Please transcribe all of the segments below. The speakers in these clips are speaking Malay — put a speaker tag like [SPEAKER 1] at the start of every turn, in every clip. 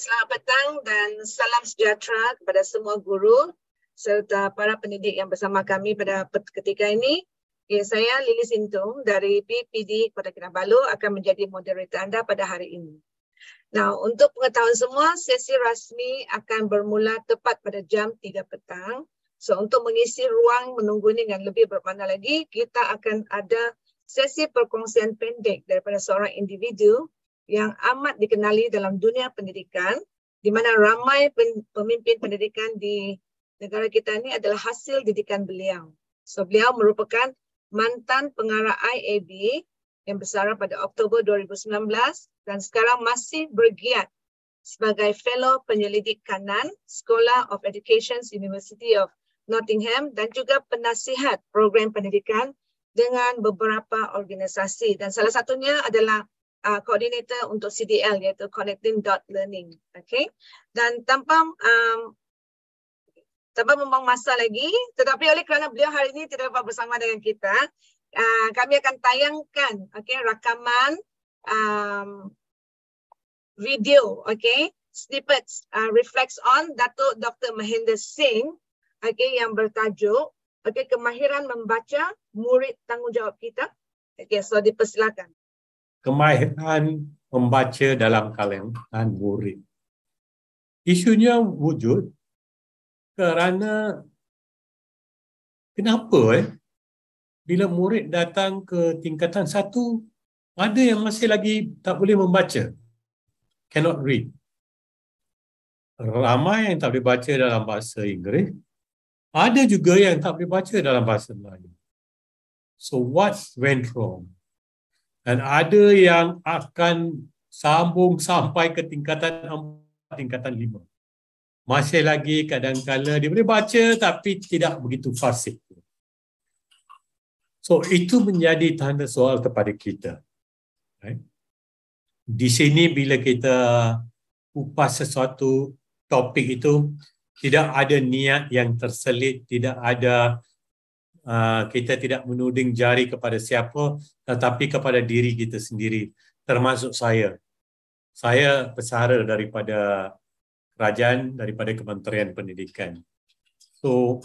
[SPEAKER 1] selamat petang dan salam sejahtera kepada semua guru serta para pendidik yang bersama kami pada ketika ini. Ya, saya Lili Sintung dari PPD Kota Kinabalu akan menjadi moderator anda pada hari ini. Nah, untuk pengetahuan semua, sesi rasmi akan bermula tepat pada jam 3 petang. So, untuk mengisi ruang menunggu ini dengan lebih bermakna lagi, kita akan ada sesi perkongsian pendek daripada seorang individu yang amat dikenali dalam dunia pendidikan di mana ramai pemimpin pendidikan di negara kita ini adalah hasil didikan beliau. So beliau merupakan mantan pengarah IAB yang bersara pada Oktober 2019 dan sekarang masih bergiat sebagai fellow penyelidik kanan Scholar of Education University of Nottingham dan juga penasihat program pendidikan dengan beberapa organisasi dan salah satunya adalah uh, coordinator untuk CDL iaitu Connecting Dot Learning. Okay. Dan tanpa um, tanpa membuang masa lagi, tetapi oleh kerana beliau hari ini tidak dapat bersama dengan kita, uh, kami akan tayangkan okay, rakaman um, video, okay, snippets uh, reflects on Datuk Dr. Mahinder Singh, okay, yang bertajuk okay, kemahiran membaca murid tanggungjawab kita. Okay, so dipersilakan
[SPEAKER 2] kemahiran membaca dalam kalangan murid. Isunya wujud kerana kenapa eh? Bila murid datang ke tingkatan satu ada yang masih lagi tak boleh membaca. Cannot read. Ramai yang tak boleh baca dalam bahasa Inggeris. Ada juga yang tak boleh baca dalam bahasa Melayu. So what went wrong dan ada yang akan sambung sampai ke tingkatan empat, tingkatan lima. Masih lagi kadang-kala dia boleh baca tapi tidak begitu fasih. So itu menjadi tanda soal kepada kita. Right? Di sini bila kita kupas sesuatu topik itu tidak ada niat yang terselit, tidak ada kita tidak menuding jari kepada siapa tetapi kepada diri kita sendiri termasuk saya. Saya pesara daripada kerajaan daripada kementerian pendidikan. So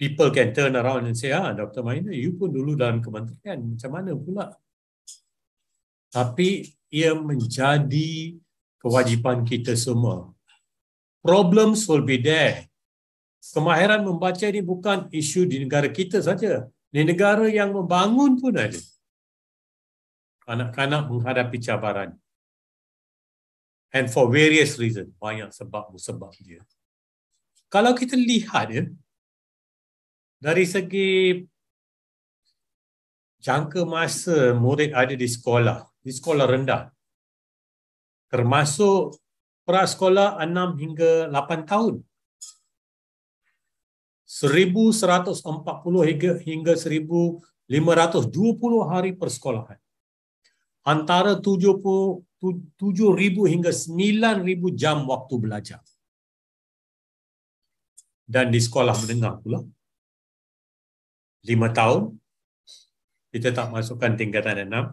[SPEAKER 2] people can turn around and say ah Dr. Maina you pun dulu dalam kementerian macam mana pula? Tapi ia menjadi kewajipan kita semua. Problems will be there kemahiran membaca ini bukan isu di negara kita saja di negara yang membangun pun ada anak-anak menghadapi cabaran. And for various reasons, banyak sebab-sebab dia. Kalau kita lihat ya, dari segi jangka masa murid ada di sekolah, di sekolah rendah, termasuk prasekolah 6 hingga 8 tahun. 1140 hingga hingga 1520 hari persekolahan antara 7,000 hingga 9,000 jam waktu belajar. Dan di sekolah menengah pula, 5 tahun, kita tak masukkan tingkatan 6,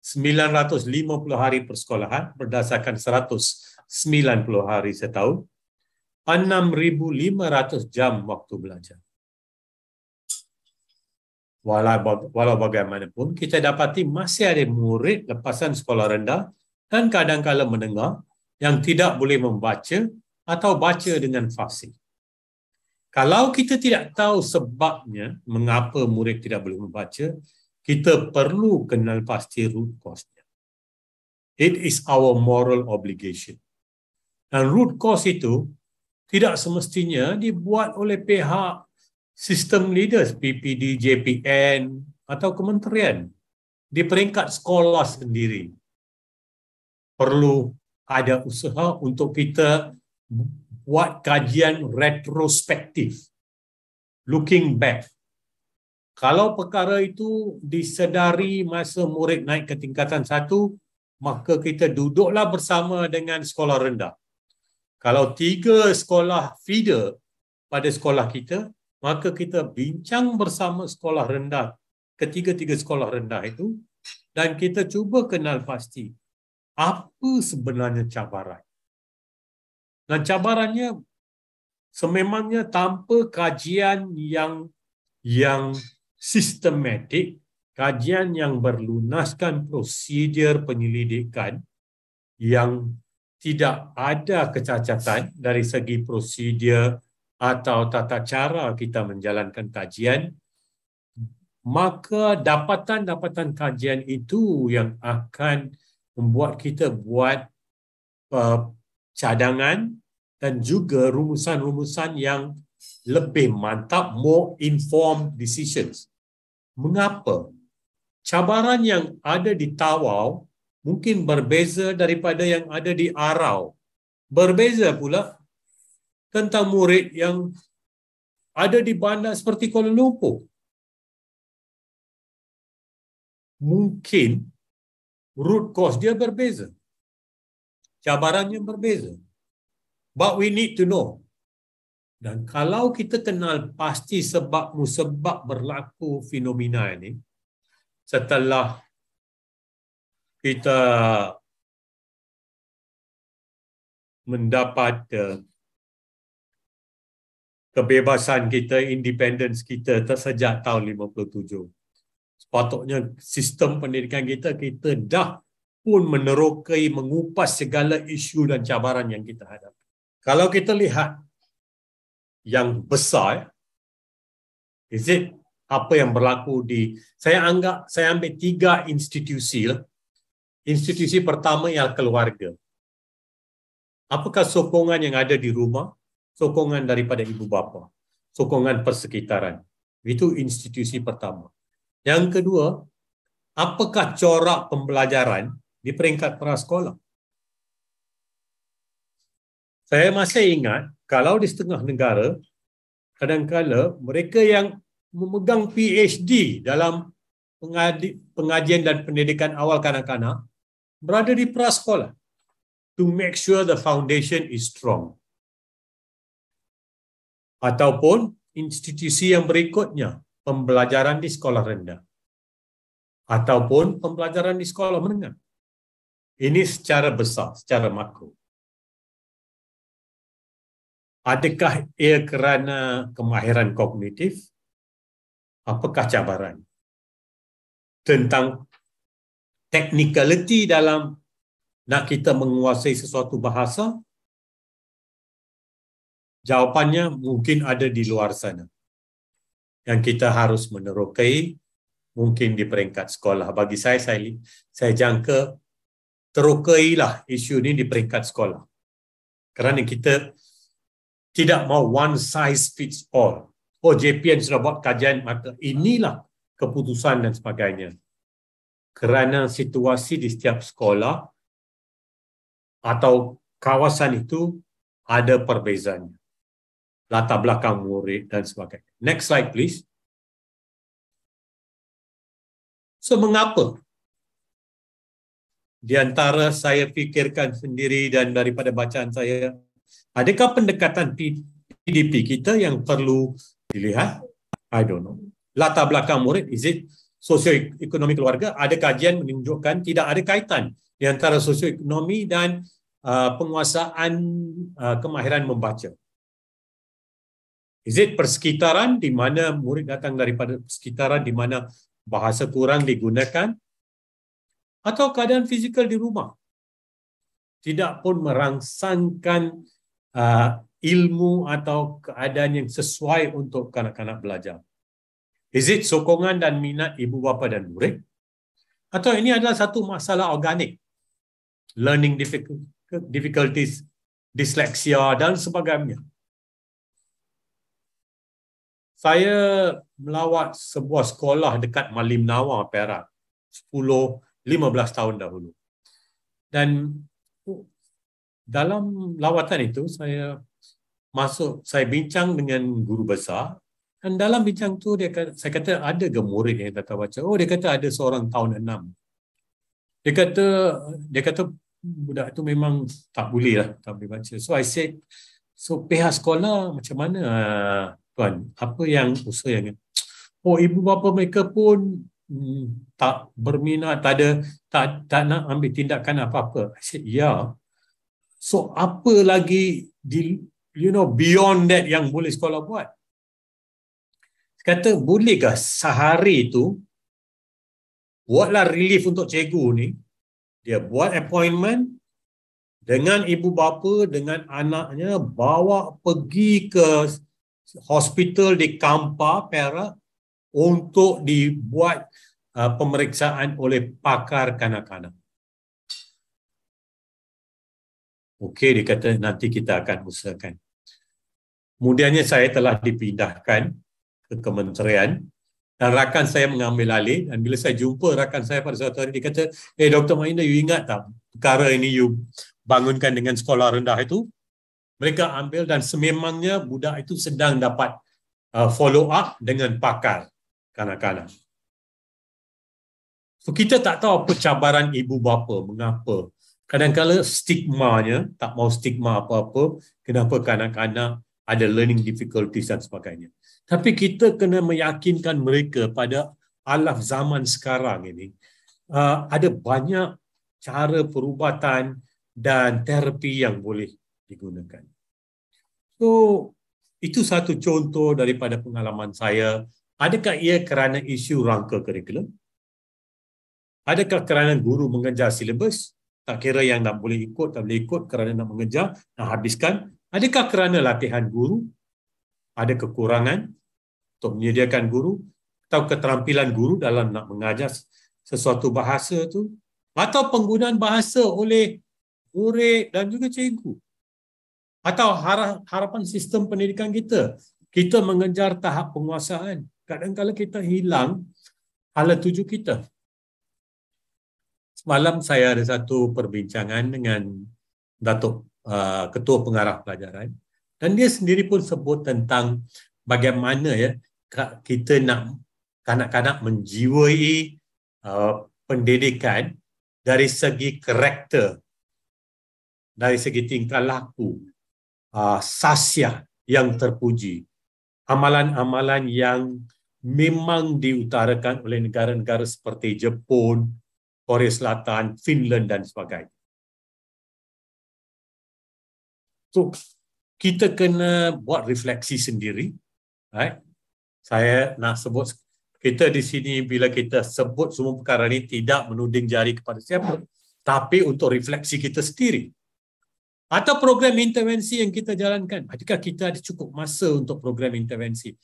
[SPEAKER 2] 950 hari persekolahan berdasarkan 190 hari setahun, 6,500 jam waktu belajar walau, walau bagaimanapun, kita dapati masih ada murid lepasan sekolah rendah dan kadang-kala mendengar yang tidak boleh membaca atau baca dengan fasih. Kalau kita tidak tahu sebabnya mengapa murid tidak boleh membaca, kita perlu kenal pasti root cause-nya. It is our moral obligation. Dan root cause itu tidak semestinya dibuat oleh pihak sistem leaders PPD, JPN atau kementerian. Di peringkat sekolah sendiri. Perlu ada usaha untuk kita buat kajian retrospektif. Looking back. Kalau perkara itu disedari masa murid naik ke tingkatan satu maka kita duduklah bersama dengan sekolah rendah kalau tiga sekolah feeder pada sekolah kita maka kita bincang bersama sekolah rendah, ketiga-tiga sekolah rendah itu dan kita cuba kenal pasti apa sebenarnya cabaran. Dan cabarannya sememangnya tanpa kajian yang yang sistematik, kajian yang berlunaskan prosedur penyelidikan yang tidak ada kecacatan dari segi prosedur atau tata cara kita menjalankan kajian, maka dapatan-dapatan kajian itu yang akan membuat kita buat uh, cadangan dan juga rumusan-rumusan yang lebih mantap, more informed decisions. Mengapa? Cabaran yang ada di Tawau mungkin berbeza daripada yang ada di Arau. Berbeza pula tentang murid yang ada di bandar seperti Kuala Lumpur. Mungkin root cause dia berbeza. Cabarannya berbeza. But we need to know. Dan kalau kita kenal pasti sebab musabab berlaku fenomena ini, setelah kita mendapat kebebasan kita, independence kita tersejak tahun 57. Sepatutnya sistem pendidikan kita, kita dah pun menerokai, mengupas segala isu dan cabaran yang kita hadapi. Kalau kita lihat yang besar, is it apa yang berlaku di, saya anggap, saya ambil tiga institusi lah institusi pertama ialah keluarga. Apakah sokongan yang ada di rumah? Sokongan daripada ibu bapa. Sokongan persekitaran. Itu institusi pertama. Yang kedua, apakah corak pembelajaran di peringkat prasekolah? Saya masih ingat kalau di setengah negara kadang-kala mereka yang memegang PhD dalam pengajian dan pendidikan awal kanak-kanak berada di prasekolah to make sure the foundation is strong. Ataupun institusi yang berikutnya, pembelajaran di sekolah rendah. Ataupun pembelajaran di sekolah menengah. Ini secara besar, secara makro. Adakah ia kerana kemahiran kognitif? Apakah cabaran? Tentang technicality dalam nak kita menguasai sesuatu bahasa? Jawapannya mungkin ada di luar sana. Yang kita harus menerokai mungkin di peringkat sekolah. Bagi saya, saya, saya jangka terokailah isu ini di peringkat sekolah. Kerana kita tidak mau one size fits all. Oh, JPN sudah buat kajian, maka inilah keputusan dan sebagainya kerana situasi di setiap sekolah atau kawasan itu ada perbezaannya. Latar belakang murid dan sebagainya. Next slide please. So mengapa? Di antara saya fikirkan sendiri dan daripada bacaan saya, adakah pendekatan PDP kita yang perlu dilihat? I don't know. Latar belakang murid, is it sosioekonomi keluarga ada kajian menunjukkan tidak ada kaitan di antara sosioekonomi dan uh, penguasaan uh, kemahiran membaca. Is it persekitaran di mana murid datang daripada persekitaran di mana bahasa kurang digunakan atau keadaan fizikal di rumah? Tidak pun merangsangkan uh, ilmu atau keadaan yang sesuai untuk kanak-kanak belajar. Is it sokongan dan minat ibu bapa dan murid? Atau ini adalah satu masalah organik? Learning difficulties, dyslexia dan sebagainya. Saya melawat sebuah sekolah dekat Malim Nawa, Perak. 10-15 tahun dahulu. Dan dalam lawatan itu saya masuk, saya bincang dengan guru besar dan dalam bincang tu dia kata, saya kata ada ke murid yang datang baca? Oh dia kata ada seorang tahun enam. Dia kata dia kata budak tu memang tak boleh lah tak boleh baca. So I said so pihak sekolah macam mana tuan? Apa yang usaha yang Oh ibu bapa mereka pun hmm, tak berminat, tak ada tak tak nak ambil tindakan apa-apa. I said ya. So apa lagi di, you know beyond that yang boleh sekolah buat. Kata bolehkah sehari itu buatlah relief untuk cikgu ni dia buat appointment dengan ibu bapa dengan anaknya bawa pergi ke hospital di Kampa Perak untuk dibuat uh, pemeriksaan oleh pakar kanak-kanak. Okey, dia kata nanti kita akan usahakan. Kemudiannya saya telah dipindahkan kementerian dan rakan saya mengambil alih dan bila saya jumpa rakan saya pada suatu hari dia kata, "Eh Dr. Mahinda, you ingat tak perkara ini you bangunkan dengan sekolah rendah itu?" Mereka ambil dan sememangnya budak itu sedang dapat uh, follow up dengan pakar kanak-kanak. So kita tak tahu apa cabaran ibu bapa, mengapa. Kadang-kadang stigmanya, tak mau stigma apa-apa, kenapa kanak-kanak ada learning difficulties dan sebagainya. Tapi kita kena meyakinkan mereka pada alaf zaman sekarang ini, uh, ada banyak cara perubatan dan terapi yang boleh digunakan. So, itu satu contoh daripada pengalaman saya. Adakah ia kerana isu rangka kurikulum? Adakah kerana guru mengejar silibus? Tak kira yang nak boleh ikut, tak boleh ikut kerana nak mengejar, nak habiskan. Adakah kerana latihan guru? Ada kekurangan untuk menyediakan guru? Atau keterampilan guru dalam nak mengajar sesuatu bahasa tu? Atau penggunaan bahasa oleh murid dan juga cikgu? Atau harapan sistem pendidikan kita? Kita mengejar tahap penguasaan. Kadang-kadang kita hilang hala tuju kita. Semalam saya ada satu perbincangan dengan Datuk uh, Ketua Pengarah Pelajaran dan dia sendiri pun sebut tentang bagaimana ya kita nak kanak-kanak menjiwai uh, pendidikan dari segi karakter dari segi tingkah laku uh, sasya yang terpuji amalan-amalan yang memang diutarakan oleh negara-negara seperti Jepun, Korea Selatan, Finland dan sebagainya. So, kita kena buat refleksi sendiri. Right? Saya nak sebut, kita di sini bila kita sebut semua perkara ini tidak menuding jari kepada siapa, tapi untuk refleksi kita sendiri. Atau program intervensi yang kita jalankan. Adakah kita ada cukup masa untuk program intervensi?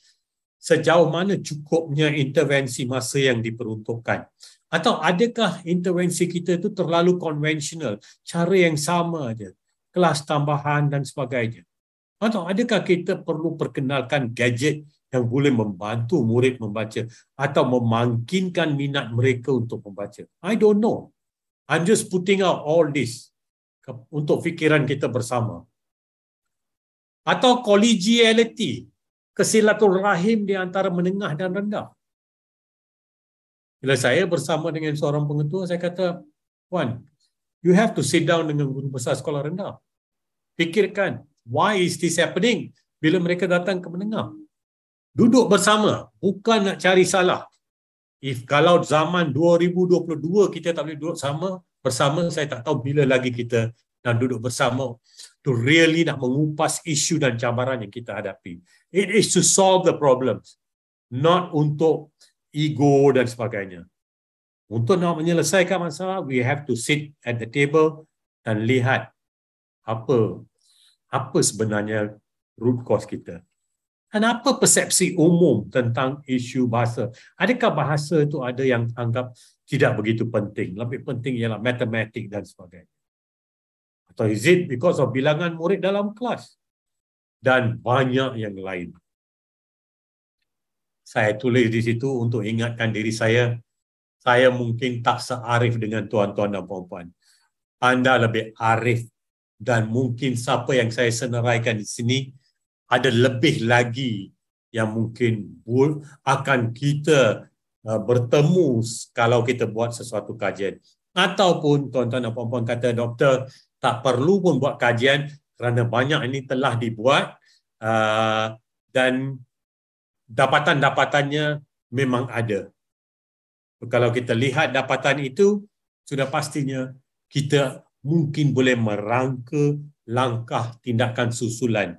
[SPEAKER 2] Sejauh mana cukupnya intervensi masa yang diperuntukkan? Atau adakah intervensi kita itu terlalu konvensional, cara yang sama aja, kelas tambahan dan sebagainya? Atau adakah kita perlu perkenalkan gadget yang boleh membantu murid membaca atau memangkinkan minat mereka untuk membaca? I don't know. I'm just putting out all this untuk fikiran kita bersama. Atau collegiality, kesilaturahim di antara menengah dan rendah. Bila saya bersama dengan seorang pengetua, saya kata, Puan, you have to sit down dengan guru besar sekolah rendah. Fikirkan, why is this happening bila mereka datang ke menengah? Duduk bersama, bukan nak cari salah. If kalau zaman 2022 kita tak boleh duduk sama bersama, saya tak tahu bila lagi kita nak duduk bersama to really nak mengupas isu dan cabaran yang kita hadapi. It is to solve the problems, not untuk ego dan sebagainya. Untuk nak menyelesaikan masalah, we have to sit at the table dan lihat apa apa sebenarnya root cause kita. Dan apa persepsi umum tentang isu bahasa? Adakah bahasa itu ada yang anggap tidak begitu penting? Lebih penting ialah matematik dan sebagainya. Atau is it because of bilangan murid dalam kelas? Dan banyak yang lain saya tulis di situ untuk ingatkan diri saya saya mungkin tak searif dengan tuan-tuan dan puan-puan anda lebih arif dan mungkin siapa yang saya seneraikan di sini ada lebih lagi yang mungkin akan kita uh, bertemu kalau kita buat sesuatu kajian ataupun tuan-tuan dan puan-puan kata doktor tak perlu pun buat kajian kerana banyak ini telah dibuat uh, dan dapatan-dapatannya memang ada. Kalau kita lihat dapatan itu, sudah pastinya kita mungkin boleh merangka langkah tindakan susulan.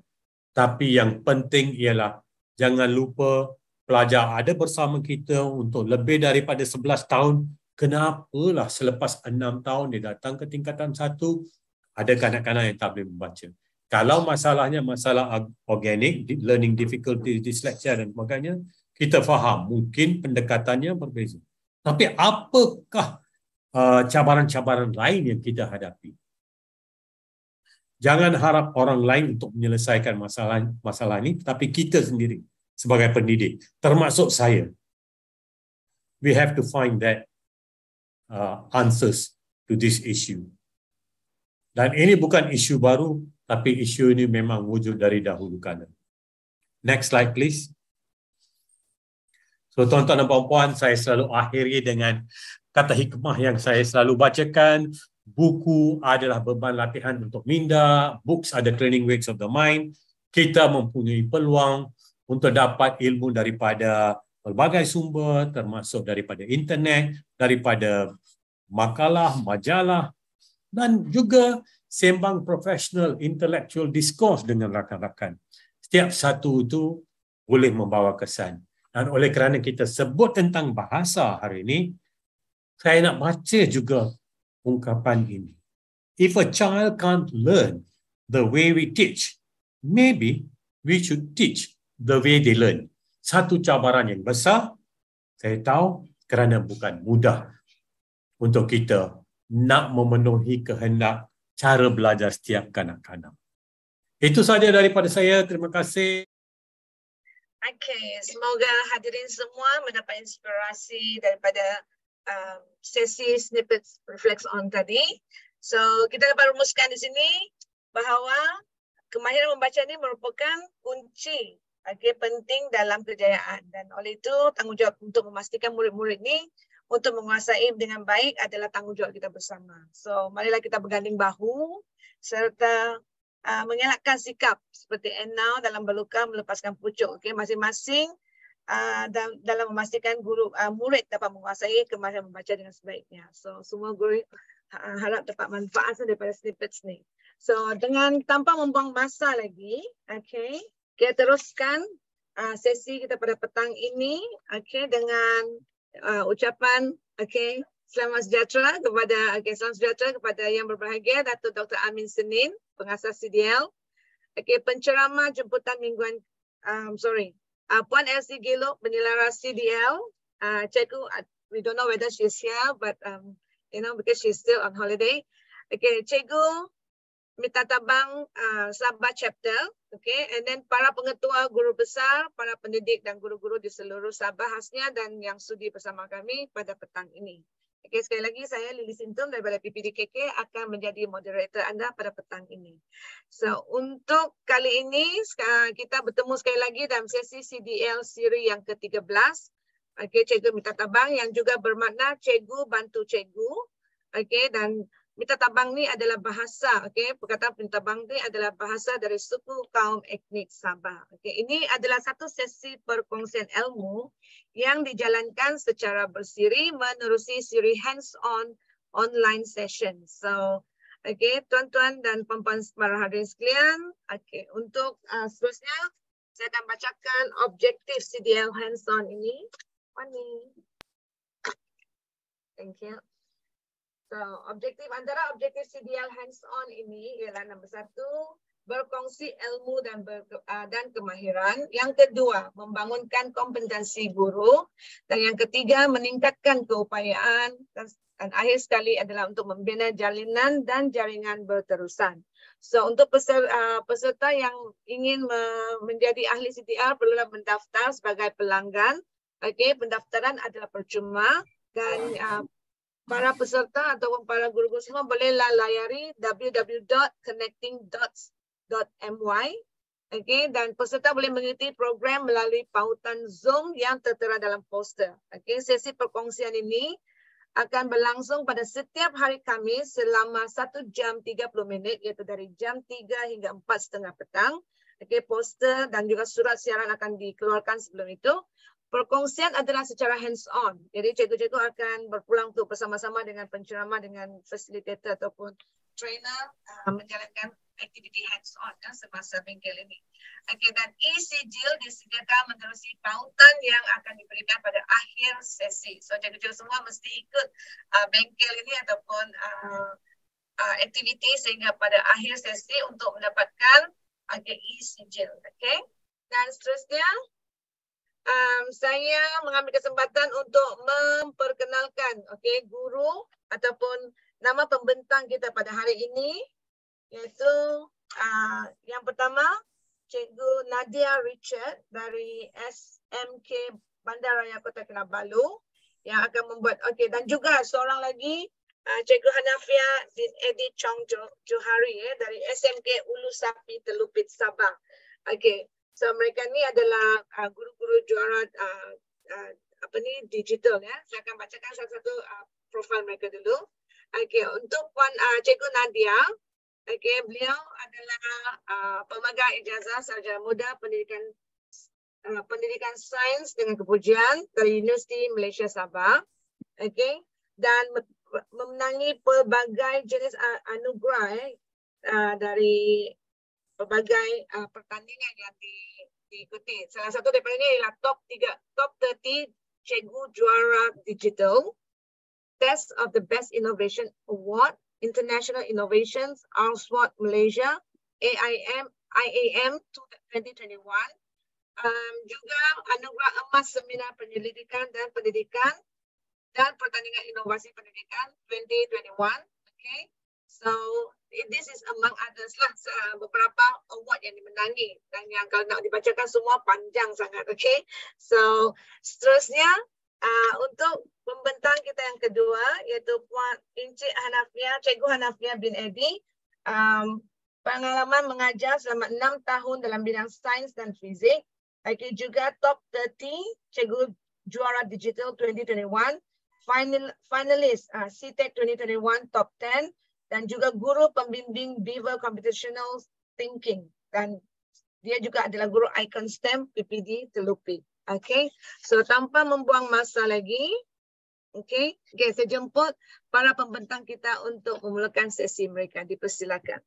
[SPEAKER 2] Tapi yang penting ialah jangan lupa pelajar ada bersama kita untuk lebih daripada 11 tahun. Kenapalah selepas 6 tahun dia datang ke tingkatan satu, ada kanak-kanak yang tak boleh membaca. Kalau masalahnya masalah organik, learning difficulty, dyslexia dan sebagainya, kita faham mungkin pendekatannya berbeza. Tapi apakah cabaran-cabaran lain yang kita hadapi? Jangan harap orang lain untuk menyelesaikan masalah masalah ini, tapi kita sendiri sebagai pendidik, termasuk saya. We have to find that uh, answers to this issue. Dan ini bukan isu baru, tapi isu ini memang wujud dari dahulu kala. Next slide, please. So, tuan-tuan dan puan-puan, saya selalu akhiri dengan kata hikmah yang saya selalu bacakan buku adalah beban latihan untuk minda, books ada training weights of the mind. Kita mempunyai peluang untuk dapat ilmu daripada pelbagai sumber termasuk daripada internet, daripada makalah, majalah dan juga sembang profesional intellectual discourse dengan rakan-rakan. Setiap satu itu boleh membawa kesan. Dan oleh kerana kita sebut tentang bahasa hari ini, saya nak baca juga ungkapan ini. If a child can't learn the way we teach, maybe we should teach the way they learn. Satu cabaran yang besar, saya tahu kerana bukan mudah untuk kita nak memenuhi kehendak cara belajar setiap kanak-kanak. Itu saja daripada saya. Terima kasih.
[SPEAKER 1] Okay, semoga hadirin semua mendapat inspirasi daripada um, sesi snippet reflex on tadi. So kita dapat rumuskan di sini bahawa kemahiran membaca ini merupakan kunci okay, penting dalam kejayaan dan oleh itu tanggungjawab untuk memastikan murid-murid ini untuk menguasai dengan baik adalah tanggungjawab kita bersama. So marilah kita berganding bahu serta uh, mengelakkan sikap seperti now dalam berluka melepaskan pucuk. Okay, masing-masing uh, dalam memastikan guru uh, murid dapat menguasai kemahiran membaca dengan sebaiknya. So semua guru uh, harap dapat manfaat daripada snippets ni. So dengan tanpa membuang masa lagi, okay, kita teruskan uh, sesi kita pada petang ini, okay, dengan uh, ucapan, okay, selamat sejahtera kepada, okay, selamat sejahtera kepada yang berbahagia Datuk Dr. Amin Senin, pengasas CDL, okay, penceramah jemputan mingguan, um, sorry, uh, Puan Elsie Gilo penilai CDL. Uh, Cikgu, uh, we don't know whether she's here, but um, you know because she's still on holiday. Okay, Cikgu minta tabang uh, Sabah chapter, okay, and then para pengetua guru besar, para pendidik dan guru-guru di seluruh Sabah khasnya dan yang sudi bersama kami pada petang ini. Okay, sekali lagi saya Lili Sintum daripada PPDKK akan menjadi moderator anda pada petang ini. So untuk kali ini kita bertemu sekali lagi dalam sesi CDL siri yang ke-13. Okay, Cikgu minta tabang yang juga bermakna Cikgu bantu Cikgu. Okay, dan Minta tabang ni adalah bahasa, okay? Perkataan minta tabang ni adalah bahasa dari suku kaum etnik Sabah. Okay? Ini adalah satu sesi perkongsian ilmu yang dijalankan secara bersiri menerusi siri hands-on online session. So, okay, tuan-tuan dan puan-puan para hadirin sekalian, okay, untuk uh, seterusnya saya akan bacakan objektif CDL hands-on ini. Wani. Thank you. So, objektif antara objektif CDL hands-on ini ialah nombor satu, berkongsi ilmu dan ber, uh, dan kemahiran. Yang kedua, membangunkan kompetensi guru. Dan yang ketiga, meningkatkan keupayaan. Dan, dan akhir sekali adalah untuk membina jalinan dan jaringan berterusan. So, untuk peserta, uh, peserta yang ingin me- menjadi ahli CDL perlulah mendaftar sebagai pelanggan. Okay, pendaftaran adalah percuma dan uh, para peserta atau para guru-guru semua bolehlah layari www.connectingdots.my Okay, dan peserta boleh mengikuti program melalui pautan Zoom yang tertera dalam poster. Okay, sesi perkongsian ini akan berlangsung pada setiap hari Khamis selama 1 jam 30 minit iaitu dari jam 3 hingga 4.30 petang. Okay, poster dan juga surat siaran akan dikeluarkan sebelum itu perkongsian adalah secara hands-on. Jadi cikgu-cikgu akan berpulang untuk bersama-sama dengan penceramah, dengan facilitator ataupun trainer uh, menjalankan aktiviti hands-on ya, semasa bengkel ini. Okey, dan e-sijil disediakan menerusi pautan yang akan diberikan pada akhir sesi. So, cikgu-cikgu semua mesti ikut uh, bengkel ini ataupun uh, uh, aktiviti sehingga pada akhir sesi untuk mendapatkan okay, e-sijil. Okey, dan seterusnya, um, saya mengambil kesempatan untuk memperkenalkan okay, guru ataupun nama pembentang kita pada hari ini iaitu uh, yang pertama Cikgu Nadia Richard dari SMK Bandaraya Kota Kinabalu yang akan membuat okey dan juga seorang lagi uh, Cikgu Hanafia bin Edi Chong Johari eh, dari SMK Ulu Sapi Telupit Sabah. Okey. So mereka ni adalah uh, guru-guru juara uh, uh, apa ni digital ya. Saya akan bacakan satu-satu uh, profil mereka dulu. Okey, untuk Puan uh, Cikgu Nadia, okey, beliau adalah uh, pemagang ijazah sarjana muda pendidikan uh, pendidikan sains dengan kepujian dari Universiti Malaysia Sabah. Okey, dan memenangi pelbagai jenis anugerah eh, uh, dari pelbagai uh, pertandingan yang di, diikuti. Salah satu daripada ini adalah top 3 top 30 cikgu juara digital Best of the Best Innovation Award, International Innovations, RSWOT Malaysia, AIM, IAM 2021. Um, juga anugerah emas seminar penyelidikan dan pendidikan dan pertandingan inovasi pendidikan 2021. Okay. So this is among others lah beberapa award yang dimenangi dan yang kalau nak dibacakan semua panjang sangat. Okay. So seterusnya uh, untuk pembentang kita yang kedua iaitu Puan Encik Hanafia, Cikgu Hanafia bin Edi. Um, pengalaman mengajar selama enam tahun dalam bidang sains dan fizik. Okay, juga top 30 Cikgu Juara Digital 2021. Final, finalis uh, CTEC 2021 top 10 dan juga guru pembimbing Beaver Computational Thinking dan dia juga adalah guru Icon STEM PPD Telupi. Okay, so tanpa membuang masa lagi, okay, okay, saya jemput para pembentang kita untuk memulakan sesi mereka. Dipersilakan.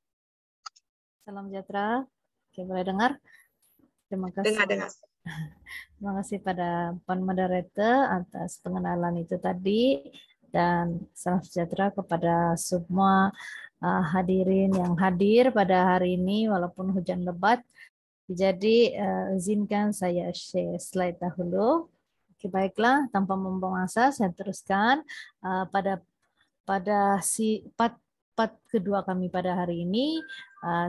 [SPEAKER 3] Salam sejahtera. Okay, boleh dengar? Terima kasih.
[SPEAKER 1] Dengar, dengar.
[SPEAKER 3] Terima kasih pada Puan Moderator atas pengenalan itu tadi dan salam sejahtera kepada semua uh, hadirin yang hadir pada hari ini walaupun hujan lebat. Jadi uh, izinkan saya share slide dahulu. Okay, baiklah, tanpa membuang masa saya teruskan uh, pada pada si part, part kedua kami pada hari ini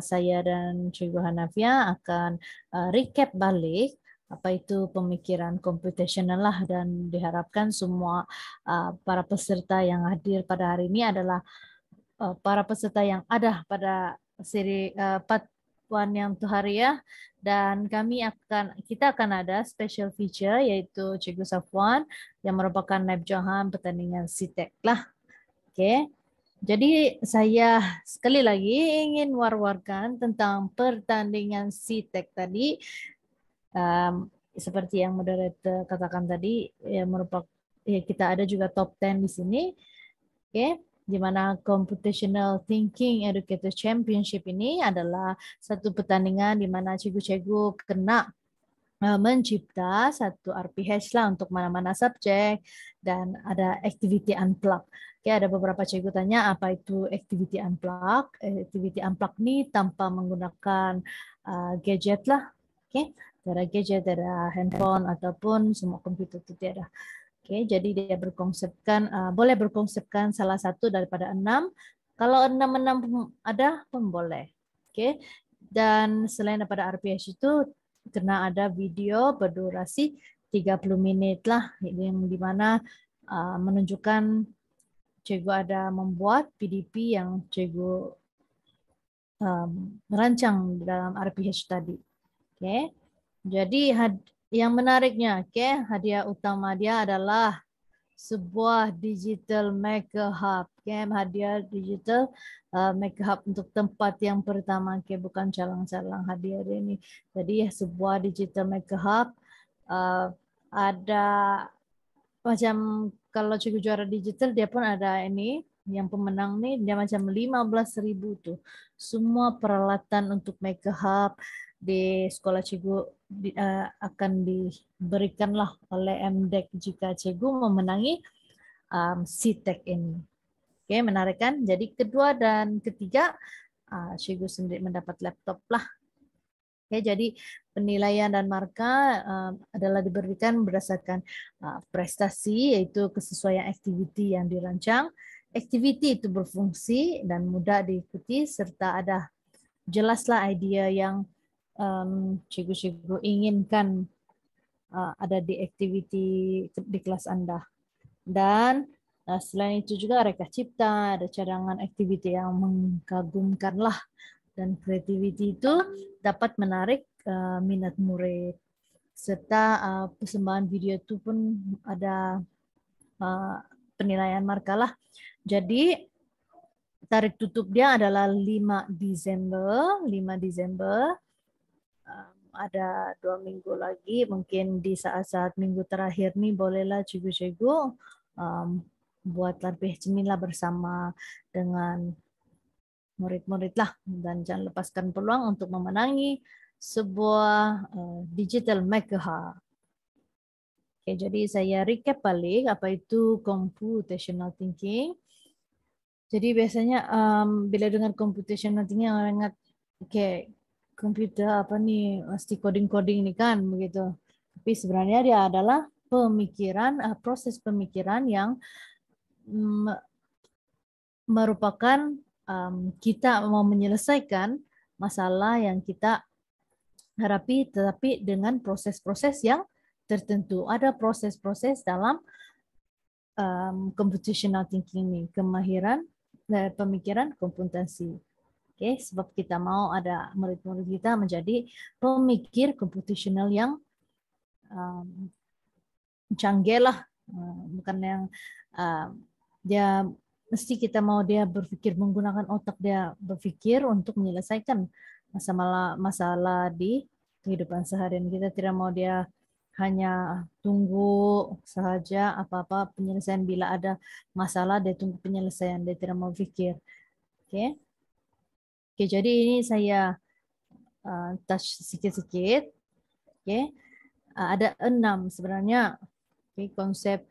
[SPEAKER 3] saya dan Cikgu Hanafia akan uh, recap balik apa itu pemikiran computational lah dan diharapkan semua uh, para peserta yang hadir pada hari ini adalah uh, para peserta yang ada pada seri uh, part Puan Yang Tuharia dan kami akan kita akan ada special feature yaitu Cikgu Safwan yang merupakan naib johan pertandingan CTEC lah. Okey. Jadi saya sekali lagi ingin war-warkan tentang pertandingan CTEC tadi. Um, seperti yang moderator katakan tadi ya merupakan ya, kita ada juga top 10 di sini. Oke. Okay di mana Computational Thinking Educator Championship ini adalah satu pertandingan di mana cikgu-cikgu kena uh, mencipta satu RPH lah untuk mana-mana subjek dan ada activity unplug. Okay, ada beberapa cikgu tanya apa itu activity unplug. Activity unplug ni tanpa menggunakan uh, gadget lah. Okay, ada gadget, ada handphone ataupun semua komputer itu tiada. Oke, jadi dia berkonsepkan uh, boleh berkonsepkan salah satu daripada enam. Kalau enam enam ada pun boleh. Oke. Dan selain daripada RPS itu kena ada video berdurasi 30 menit lah yang di mana uh, menunjukkan cikgu ada membuat PDP yang cikgu um, merancang dalam RPH tadi. Oke. Jadi yang menariknya, okay, hadiah utama dia adalah sebuah digital maker hub. Okay, hadiah digital uh, maker hub untuk tempat yang pertama. Okay, bukan calang-calang hadiah dia ini. Jadi sebuah digital maker hub uh, ada macam kalau cikgu juara digital dia pun ada ini yang pemenang nih dia macam 15 ribu tuh. Semua peralatan untuk make hub di sekolah cikgu di, uh, akan diberikanlah oleh MDEC jika cikgu memenangi um, CTEC ini. Oke, menarik kan? Jadi kedua dan ketiga uh, cikgu sendiri mendapat laptop lah Ya, jadi penilaian dan marka uh, adalah diberikan berdasarkan uh, prestasi yaitu kesesuaian aktiviti yang dirancang. Aktiviti itu berfungsi dan mudah diikuti serta ada jelaslah idea yang um, cikgu-cikgu inginkan uh, ada di aktiviti di kelas Anda. Dan uh, selain itu juga reka cipta, ada cadangan aktiviti yang mengagumkan lah dan creativity itu dapat menarik uh, minat murid serta uh, persembahan video itu pun ada uh, penilaian markalah. Jadi tarik tutup dia adalah 5 Desember, 5 Desember. Ada dua minggu lagi, mungkin di saat-saat minggu terakhir nih bolehlah cikgu-cikgu um, buat lebih cemilan bersama dengan murid-murid lah dan jangan lepaskan peluang untuk memenangi sebuah uh, digital makeha. Okay, jadi saya recap balik apa itu computational thinking. Jadi biasanya um, bila dengar computational thinking orang ingat okay, komputer apa nih mesti coding-coding nih kan begitu. Tapi sebenarnya dia adalah pemikiran, uh, proses pemikiran yang um, merupakan kita mau menyelesaikan masalah yang kita hadapi tetapi dengan proses-proses yang tertentu. Ada proses-proses dalam um, computational thinking ini, kemahiran dan pemikiran komputasi. Oke, okay, sebab kita mau ada murid-murid kita menjadi pemikir computational yang um, canggih lah, bukan yang uh, dia mesti kita mau dia berpikir menggunakan otak dia berpikir untuk menyelesaikan masalah masalah di kehidupan seharian kita. Tidak mau dia hanya tunggu saja apa-apa penyelesaian. Bila ada masalah dia tunggu penyelesaian dia tidak mau pikir. Oke? okay? Okay, jadi ini saya uh, touch sedikit-sedikit oke okay? uh, ada enam sebenarnya okay, konsep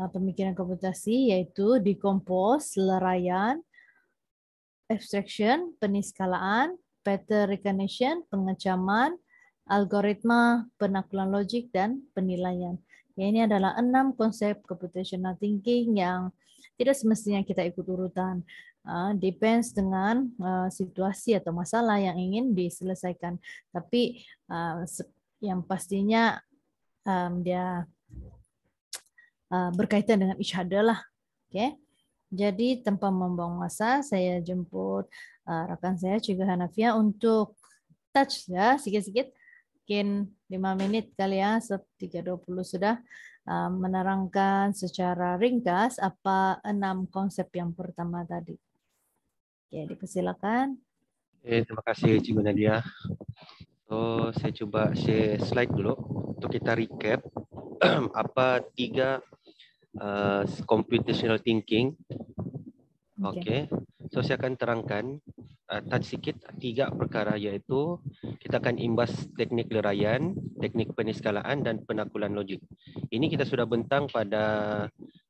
[SPEAKER 3] Uh, pemikiran komputasi yaitu decompose, leraian, abstraction, peniskalaan, pattern recognition, pengecaman, algoritma, penaklukan logik, dan penilaian. Ya, ini adalah enam konsep computational thinking yang tidak semestinya kita ikut urutan. Uh, depends dengan uh, situasi atau masalah yang ingin diselesaikan. Tapi uh, yang pastinya um, dia Uh, berkaitan dengan each other lah. Okay. Jadi tanpa membuang masa, saya jemput uh, rakan saya Cikgu Hanafia untuk touch ya sikit-sikit. Mungkin 5 menit kali ya, 3.20 sudah menerangkan secara ringkas apa enam konsep yang pertama tadi. Oke, dipersilakan.
[SPEAKER 4] Okay, terima kasih Cikgu Nadia. So, saya coba share slide dulu untuk kita recap apa tiga uh, computational thinking. Okay. okay. So saya akan terangkan uh, touch sikit tiga perkara iaitu kita akan imbas teknik leraian, teknik peniskalaan dan penakulan logik. Ini kita sudah bentang pada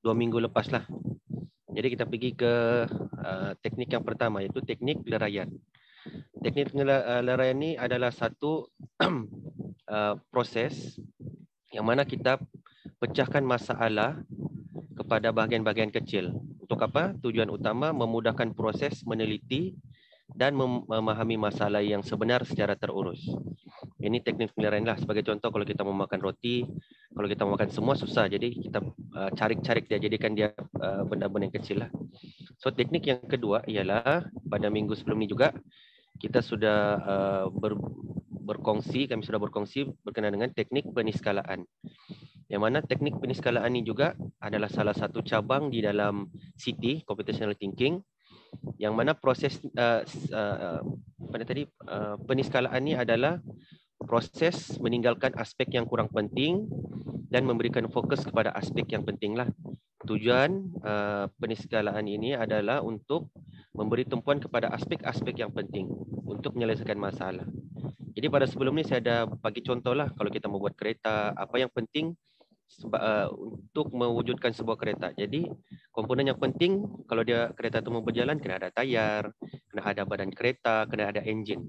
[SPEAKER 4] dua minggu lepas lah. Jadi kita pergi ke uh, teknik yang pertama iaitu teknik leraian. Teknik uh, leraian ini adalah satu uh, proses yang mana kita pecahkan masalah kepada bahagian-bahagian kecil. Untuk apa? Tujuan utama memudahkan proses meneliti dan memahami masalah yang sebenar secara terurus. Ini teknik penilaian lah. Sebagai contoh, kalau kita mau makan roti, kalau kita makan semua susah. Jadi kita uh, carik-carik dia, jadikan dia uh, benda-benda yang kecil lah. So teknik yang kedua ialah pada minggu sebelum ini juga kita sudah uh, ber, berkongsi, kami sudah berkongsi berkenaan dengan teknik peniskalaan. Yang mana teknik peniskalaan ini juga adalah salah satu cabang di dalam CT, Computational Thinking, yang mana proses uh, uh, pada tadi uh, peniskalaan ini adalah proses meninggalkan aspek yang kurang penting dan memberikan fokus kepada aspek yang penting lah. tujuan uh, penisgalaan ini adalah untuk memberi tumpuan kepada aspek-aspek yang penting untuk menyelesaikan masalah. Jadi pada sebelum ni saya ada bagi contohlah kalau kita membuat kereta, apa yang penting uh, untuk mewujudkan sebuah kereta. Jadi komponen yang penting kalau dia kereta itu mau berjalan kena ada tayar, kena ada badan kereta, kena ada enjin.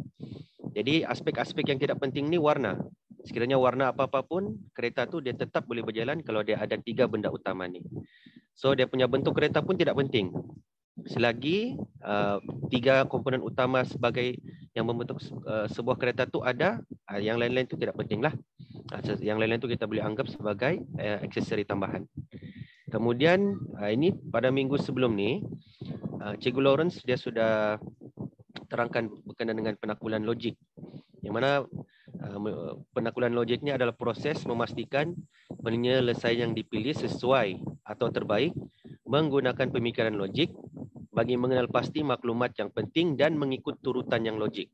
[SPEAKER 4] Jadi aspek-aspek yang tidak penting ni warna. Sekiranya warna apa-apa pun, kereta tu dia tetap boleh berjalan kalau dia ada tiga benda utama ni. So dia punya bentuk kereta pun tidak penting. Selagi uh, tiga komponen utama sebagai yang membentuk uh, sebuah kereta tu ada, uh, yang lain-lain tu tidak penting lah. Uh, yang lain-lain tu kita boleh anggap sebagai uh, aksesori tambahan. Kemudian uh, ini pada minggu sebelum ni, uh, Cikgu Lawrence dia sudah terangkan berkenaan dengan penakulan logik. Yang mana penakulan logik ini adalah proses memastikan penyelesaian yang dipilih sesuai atau terbaik menggunakan pemikiran logik bagi mengenal pasti maklumat yang penting dan mengikut turutan yang logik.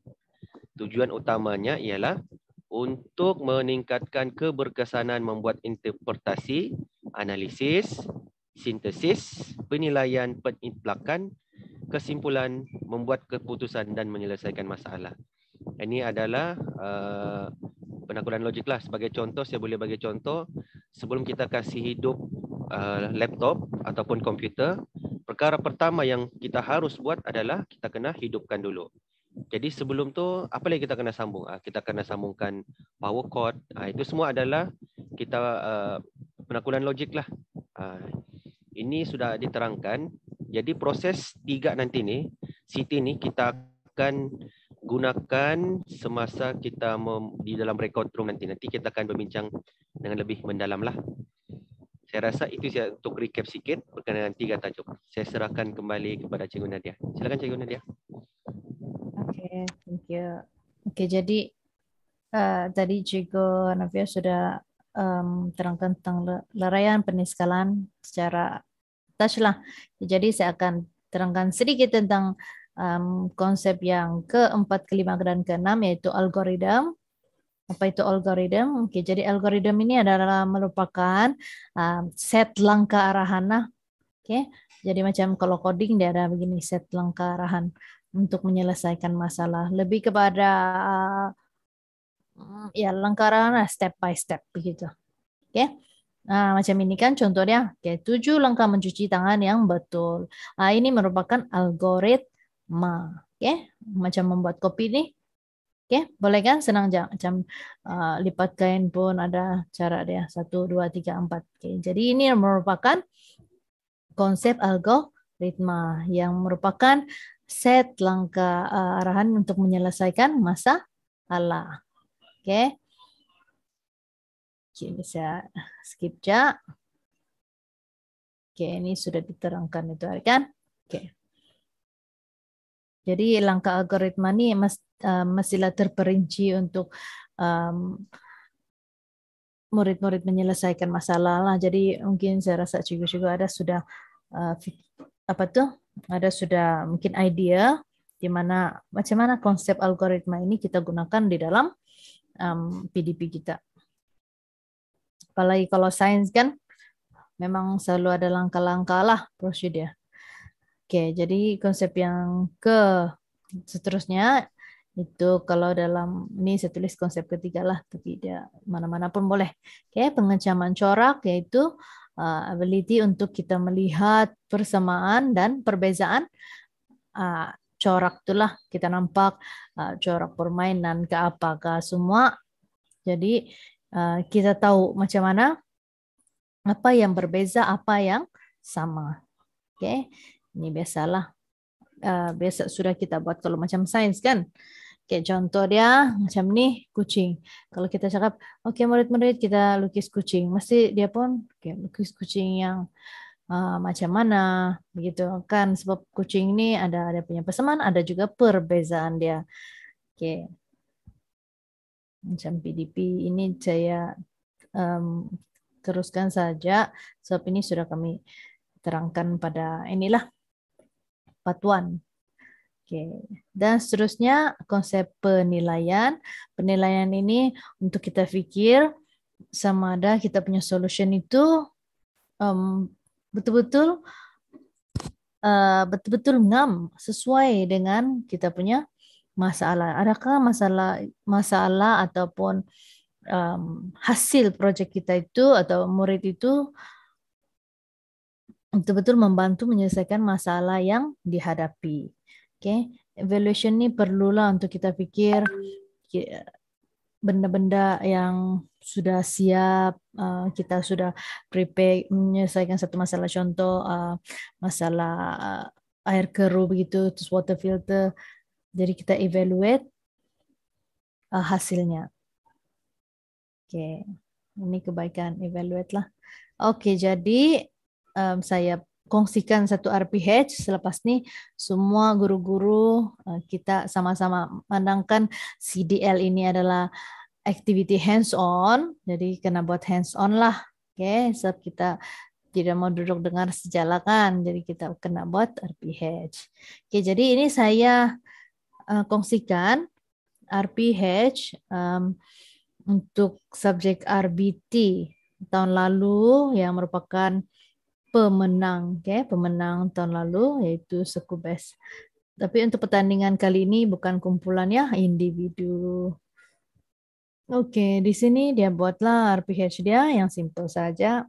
[SPEAKER 4] Tujuan utamanya ialah untuk meningkatkan keberkesanan membuat interpretasi, analisis, sintesis, penilaian, penitlakan, kesimpulan, membuat keputusan dan menyelesaikan masalah. Ini adalah uh, penakulan logik lah. Sebagai contoh, saya boleh bagi contoh. Sebelum kita kasih hidup uh, laptop ataupun komputer, perkara pertama yang kita harus buat adalah kita kena hidupkan dulu. Jadi sebelum tu, apa lagi kita kena sambung? Uh, kita kena sambungkan power cord. Uh, itu semua adalah kita uh, penakulan logik lah. Uh, ini sudah diterangkan. Jadi proses tiga nanti ni, Siti ni kita akan gunakan semasa kita di dalam record room nanti. Nanti kita akan berbincang dengan lebih mendalam lah. Saya rasa itu saya untuk recap sikit berkenaan tiga tajuk. Saya serahkan kembali kepada Cikgu Nadia. Silakan Cikgu Nadia.
[SPEAKER 3] Okay, thank you. Okay, jadi uh, tadi Cikgu Navia sudah um, terangkan tentang leraian peniskalan secara touch lah. Jadi saya akan terangkan sedikit tentang um, konsep yang keempat, kelima, dan keenam yaitu algoritma. Apa itu algoritma? Oke, jadi algoritma ini adalah merupakan um, set langkah arahan. Oke. Jadi macam kalau coding dia ada begini set langkah arahan untuk menyelesaikan masalah. Lebih kepada uh, ya langkah arahan step by step begitu. Oke. Nah, macam ini kan contohnya, oke, tujuh langkah mencuci tangan yang betul. Nah, ini merupakan algoritma ma. Okay? Macam membuat kopi ni. Okay? Boleh kan? Senang je. Macam uh, lipat kain pun ada cara dia. Satu, dua, tiga, empat. Okay. Jadi ini merupakan konsep algoritma yang merupakan set langkah uh, arahan untuk menyelesaikan masa Allah. Okay. Okay, bisa skip je. Okay, ini sudah diterangkan itu kan? Jadi langkah algoritma ni mas, uh, mestilah terperinci untuk um, murid-murid menyelesaikan masalah lah. Jadi mungkin saya rasa cikgu juga ada sudah uh, apa tu? Ada sudah mungkin idea di mana macam mana konsep algoritma ini kita gunakan di dalam um, PDP kita. Apalagi kalau sains kan memang selalu ada langkah-langkah lah prosedur. Oke, jadi konsep yang ke seterusnya itu kalau dalam ini saya tulis konsep ketiga lah, tapi dia mana-mana pun boleh. Oke, pengecaman corak yaitu uh, ability untuk kita melihat persamaan dan perbezaan uh, corak itulah kita nampak uh, corak permainan ke apakah semua. Jadi uh, kita tahu macam mana apa yang berbeza, apa yang sama. Oke. Okay. Ini biasalah. Uh, biasa sudah kita buat kalau macam sains kan. Kayak contoh dia macam ni kucing. Kalau kita cakap, okey murid-murid kita lukis kucing. Mesti dia pun okay, lukis kucing yang uh, macam mana. Begitu kan. Sebab kucing ni ada ada punya persamaan, ada juga perbezaan dia. Okey. Macam PDP ini saya um, teruskan saja. Sebab ini sudah kami terangkan pada inilah 1. Okay. Dan seterusnya konsep penilaian. Penilaian ini untuk kita fikir sama ada kita punya solution itu um, betul-betul uh, betul-betul ngam sesuai dengan kita punya masalah. Adakah masalah masalah ataupun um, hasil projek kita itu atau murid itu betul-betul membantu menyelesaikan masalah yang dihadapi. Okay, evaluation ni perlulah untuk kita fikir benda-benda yang sudah siap, uh, kita sudah prepare menyelesaikan satu masalah contoh uh, masalah uh, air keruh begitu, terus water filter. Jadi kita evaluate hasilnya. Okay, ini kebaikan evaluate lah. Okay, jadi um, saya kongsikan satu RPH selepas ni semua guru-guru uh, kita sama-sama pandangkan CDL ini adalah activity hands on jadi kena buat hands on lah. Okay sebab kita tidak mau duduk dengar sejalan kan. Jadi kita kena buat RPH okay jadi ini saya uh, kongsikan RPH um, untuk subjek RBT tahun lalu yang merupakan pemenang, okay, pemenang tahun lalu yaitu Sekubes. Tapi untuk pertandingan kali ini bukan kumpulan ya, individu. Okey, di sini dia buatlah RPH dia yang simple saja.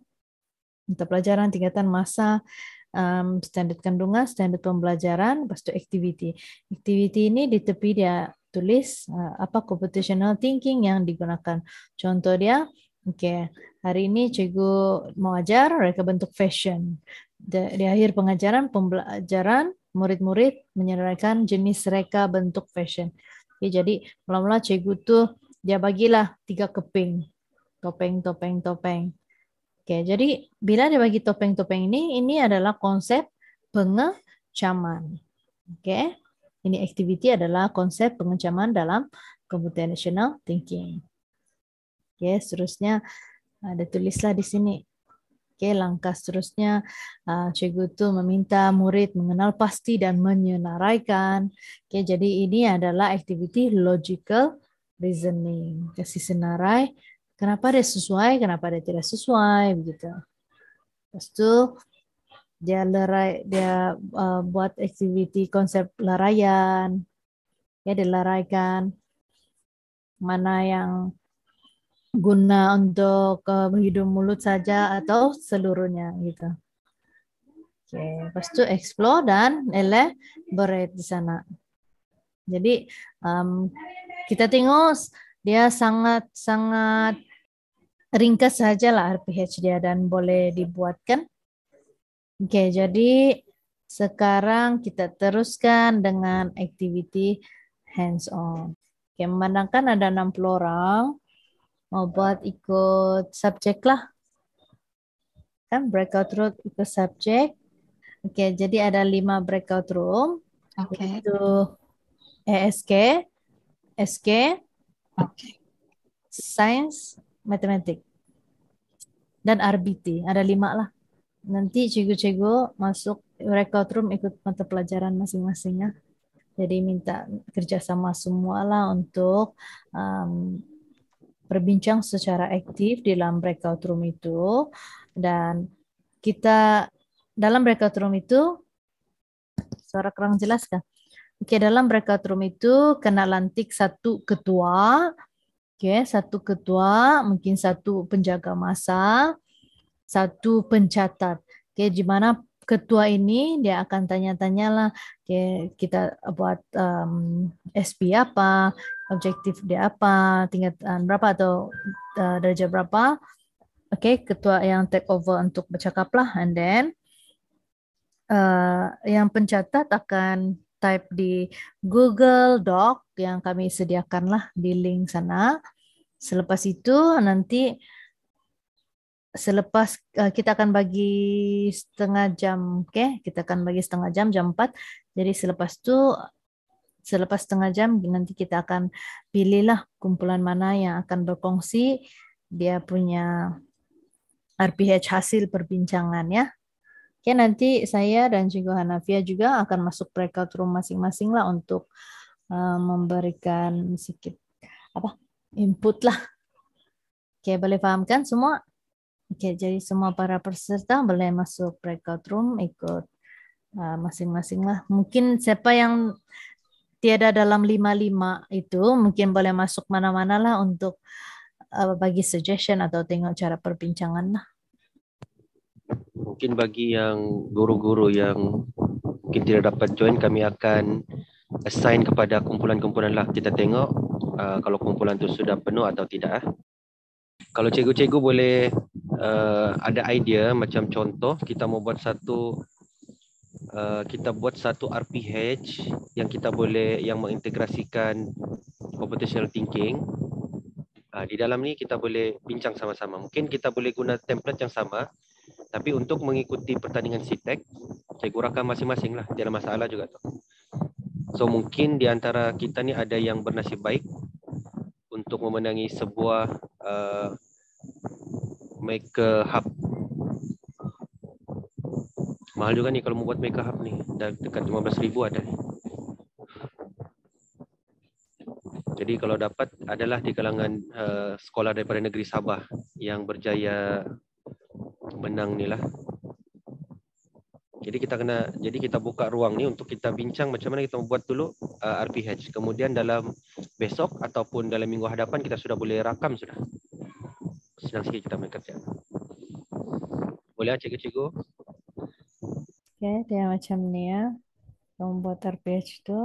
[SPEAKER 3] Untuk pelajaran tingkatan masa um, standard kandungan, standard pembelajaran, lepas tu activity. Activity ini di tepi dia tulis uh, apa computational thinking yang digunakan. Contoh dia, okey, Hari ini cikgu mau ajar mereka bentuk fashion. Di, akhir pengajaran, pembelajaran, murid-murid menyerahkan jenis reka bentuk fashion. Okay, jadi mula-mula cikgu tu dia bagilah tiga keping. Topeng, topeng, topeng. Okay, jadi bila dia bagi topeng-topeng ini, ini adalah konsep pengecaman. Okay. Ini aktiviti adalah konsep pengecaman dalam computational thinking. Okay, seterusnya ada tulislah di sini. Okey, langkah seterusnya uh, cikgu tu meminta murid mengenal pasti dan menyenaraikan. Okey, jadi ini adalah aktiviti logical reasoning. Kasih senarai kenapa dia sesuai, kenapa dia tidak sesuai begitu. Lepas tu dia lerai dia uh, buat aktiviti konsep larayan. Ya, dia laraikan mana yang guna untuk uh, mulut saja atau seluruhnya gitu. Oke, okay. lepas itu explore dan elaborate di sana. Jadi um, kita tengok dia sangat sangat ringkas saja lah RPH dia dan boleh dibuatkan. Oke, okay, jadi sekarang kita teruskan dengan activity hands on. Oke, okay, memandangkan ada 60 orang mau buat ikut subjek lah. Kan breakout room ikut subjek. Oke, okay, jadi ada lima breakout room. Oke. Okay. Itu ESK, SK, okay. Science, Matematik, dan RBT. Ada lima lah. Nanti cikgu-cikgu masuk breakout room ikut mata pelajaran masing-masingnya. Jadi minta kerjasama semua lah untuk um, berbincang secara aktif di dalam breakout room itu dan kita dalam breakout room itu suara kurang jelas kan? Oke, dalam breakout room itu kena lantik satu ketua, oke, satu ketua, mungkin satu penjaga masa, satu pencatat. Oke, di mana ketua ini dia akan tanya-tanya lah kita buat um, SP apa, objektif dia apa, tingkatan berapa atau uh, darjah berapa. Oke, ketua yang take over untuk bercakap lah. And then, uh, yang pencatat akan type di Google Doc yang kami sediakan lah di link sana. Selepas itu nanti selepas uh, kita akan bagi setengah jam, oke? Kita akan bagi setengah jam jam 4. Jadi selepas itu selepas setengah jam nanti kita akan pilihlah kumpulan mana yang akan berkongsi dia punya RPH hasil perbincangan ya. Oke, nanti saya dan juga Hanafia juga akan masuk breakout room masing-masing lah untuk uh, memberikan sedikit apa input lah. Oke, boleh paham kan semua? Okey, jadi semua para peserta boleh masuk breakout room ikut uh, masing-masing lah. Mungkin siapa yang tiada dalam lima-lima itu mungkin boleh masuk mana-mana lah untuk uh, bagi suggestion atau tengok cara perbincangan lah.
[SPEAKER 4] Mungkin bagi yang guru-guru yang mungkin tidak dapat join, kami akan assign kepada kumpulan-kumpulan lah. Kita tengok uh, kalau kumpulan tu sudah penuh atau tidak. Eh. Kalau cikgu-cikgu boleh uh, ada idea macam contoh kita mau buat satu uh, kita buat satu RPH yang kita boleh yang mengintegrasikan computational thinking. Uh, di dalam ni kita boleh bincang sama-sama. Mungkin kita boleh guna template yang sama tapi untuk mengikuti pertandingan CTEC cikgu rakam masing-masing lah. Tiada masalah juga tu. So mungkin di antara kita ni ada yang bernasib baik untuk memenangi sebuah uh, maker hub mahal juga ni kalau mau buat maker hub ni. Dah dekat 15,000 ada jadi kalau dapat adalah di kalangan uh, sekolah daripada negeri Sabah yang berjaya menang ni lah. Jadi kita kena jadi kita buka ruang ni untuk kita bincang macam mana kita buat dulu uh, RPH kemudian dalam besok ataupun dalam minggu hadapan kita sudah boleh rakam sudah. Senang sikit kita main kerja. Boleh ah cikgu-cikgu?
[SPEAKER 3] Okay, dia macam ni ya. Buat RPH tu.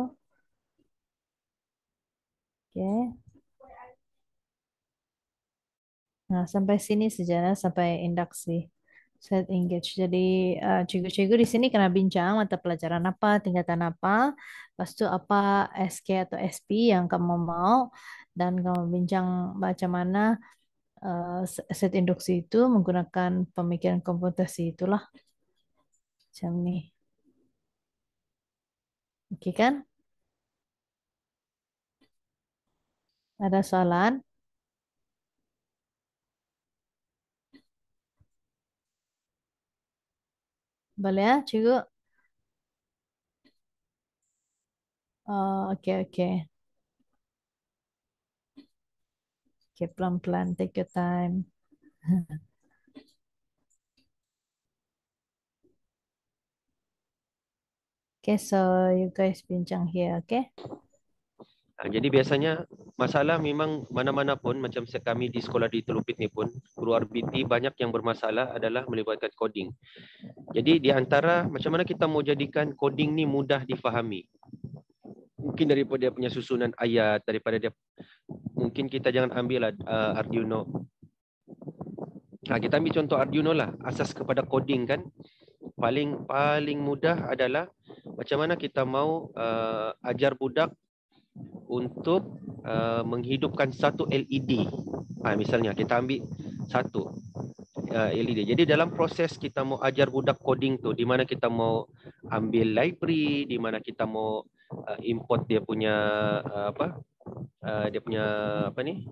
[SPEAKER 3] Okay. Nah, sampai sini saja lah, sampai induksi. Set engage. Jadi uh, cikgu-cikgu di sini kena bincang mata pelajaran apa, tingkatan apa, lepas tu apa SK atau SP yang kamu mau dan kamu bincang macam mana uh, set induksi itu menggunakan pemikiran komputasi itulah. Macam ni. Okey kan? Ada soalan? Boleh ya, cikgu? Oh, okey, okey. Okay, pelan-pelan. Take your time. okay, so you guys bincang here, okay?
[SPEAKER 4] Ah, jadi biasanya masalah memang mana-mana pun macam kami di sekolah di Telupit ni pun guru RBT banyak yang bermasalah adalah melibatkan coding. Jadi di antara macam mana kita mau jadikan coding ni mudah difahami mungkin daripada dia punya susunan ayat daripada dia mungkin kita jangan ambil lah uh, Arduino ha, kita ambil contoh Arduino lah asas kepada coding kan paling paling mudah adalah macam mana kita mau uh, ajar budak untuk uh, menghidupkan satu LED ha, misalnya kita ambil satu uh, LED jadi dalam proses kita mau ajar budak coding tu di mana kita mau ambil library di mana kita mau uh, import dia punya uh, apa uh, dia punya apa ni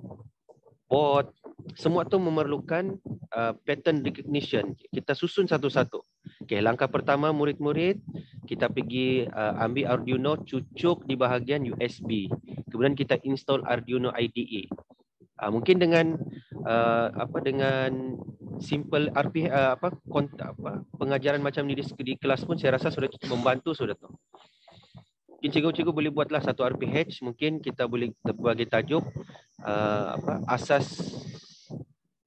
[SPEAKER 4] bot semua tu memerlukan uh, pattern recognition. Kita susun satu-satu. Okey langkah pertama murid-murid kita pergi uh, ambil Arduino cucuk di bahagian USB kemudian kita install Arduino IDE uh, mungkin dengan uh, apa dengan simple RP uh, apa, kontak, apa pengajaran macam ni di, di kelas pun saya rasa sudah membantu sudah tu. Mungkin cikgu-cikgu boleh buatlah satu RPH mungkin kita boleh bagi tajuk uh, apa asas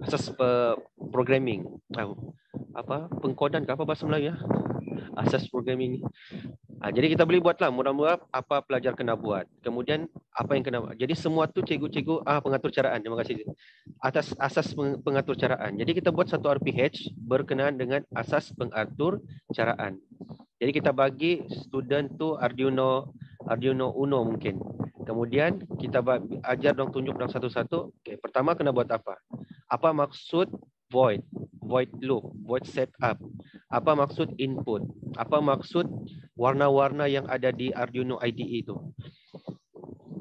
[SPEAKER 4] asas pe, programming. Apa? Pengkodan ke apa bahasa Melayu ya? Asas programming ni. Uh, jadi kita boleh buatlah mula-mula apa pelajar kena buat. Kemudian apa yang kena jadi semua tu cikgu-cikgu ah pengatur caraan. Terima kasih. Atas asas pengatur caraan. Jadi kita buat satu RPH berkenaan dengan asas pengatur caraan. Jadi kita bagi student tu Arduino Arduino Uno mungkin. Kemudian kita ajar dong tunjuk dong satu-satu. Okay, pertama kena buat apa? Apa maksud void? Void loop, void setup. Apa maksud input? Apa maksud warna-warna yang ada di Arduino IDE itu?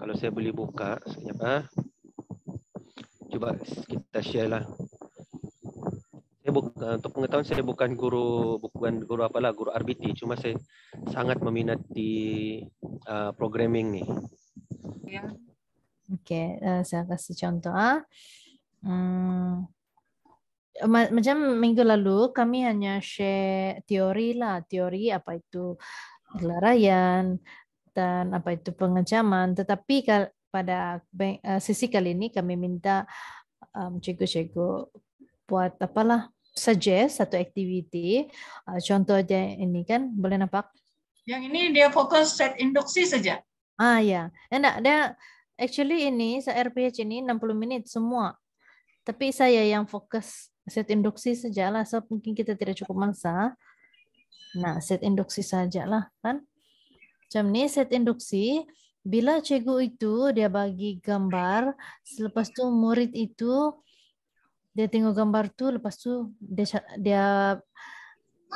[SPEAKER 4] Kalau saya boleh buka sekejap ah. Cuba kita share lah bukan untuk pengetahuan saya bukan guru bukan guru apalah guru RBT cuma saya sangat meminati uh, programming ni.
[SPEAKER 3] Ya. Okey, uh, saya kasih contoh ah. Hmm. macam minggu lalu kami hanya share teori lah, teori apa itu gelarayan dan apa itu pengecaman. Tetapi pada uh, sesi kali ini kami minta um, cikgu-cikgu buat apalah suggest satu aktiviti. Uh, contoh aja ini kan boleh nampak?
[SPEAKER 5] Yang ini dia fokus set induksi saja.
[SPEAKER 3] Ah ya, enggak dia actually ini RPH ini 60 menit semua. Tapi saya yang fokus set induksi sajalah so mungkin kita tidak cukup masa nah set induksi sajalah kan? Macam ni set induksi bila cikgu itu dia bagi gambar selepas tu murid itu dia tengok gambar tu lepas tu dia dia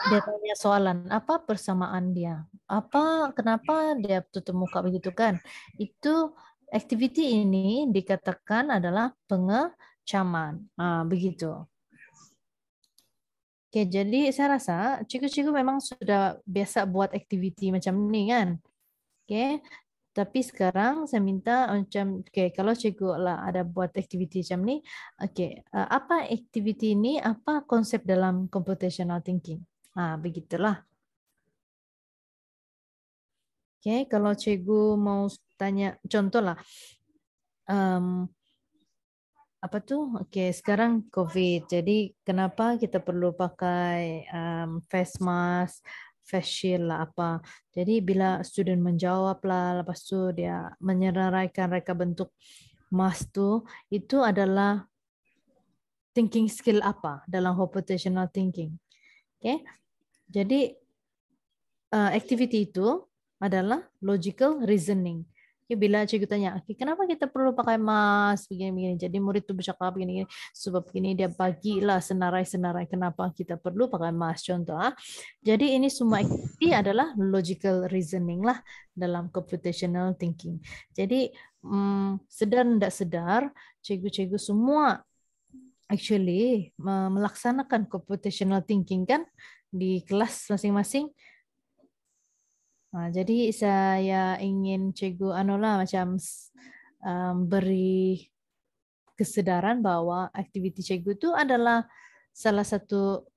[SPEAKER 3] dia tanya soalan apa persamaan dia? Apa kenapa dia tutup muka begitu? kan? Itu aktiviti ini dikatakan adalah pengecaman ah begitu Okay, jadi saya rasa cikgu-cikgu memang sudah biasa buat aktiviti macam ni kan. Okay, tapi sekarang saya minta macam, okay, kalau cikgu lah ada buat aktiviti macam ni, okay, uh, apa aktiviti ini, apa konsep dalam computational thinking? Ah, begitulah. Okay, kalau cikgu mau tanya, contoh lah, um, apa tu? Okey, sekarang COVID. Jadi kenapa kita perlu pakai um, face mask, face shield lah apa. Jadi bila student menjawab lah, lepas tu dia menyeraikan reka bentuk mask tu, itu adalah thinking skill apa dalam computational thinking. Okey. Jadi uh, activity itu adalah logical reasoning. Okay, bila cikgu tanya, okay, kenapa kita perlu pakai mask begini-begini. Jadi murid tu bercakap begini-begini. Sebab begini dia bagilah senarai-senarai kenapa kita perlu pakai mask contoh. Ha? Jadi ini semua aktiviti adalah logical reasoning lah dalam computational thinking. Jadi um, sedar tidak sedar, cikgu-cikgu semua actually melaksanakan computational thinking kan di kelas masing-masing Ha, jadi saya ingin cikgu Anola macam um, beri kesedaran bahawa aktiviti cikgu itu adalah salah satu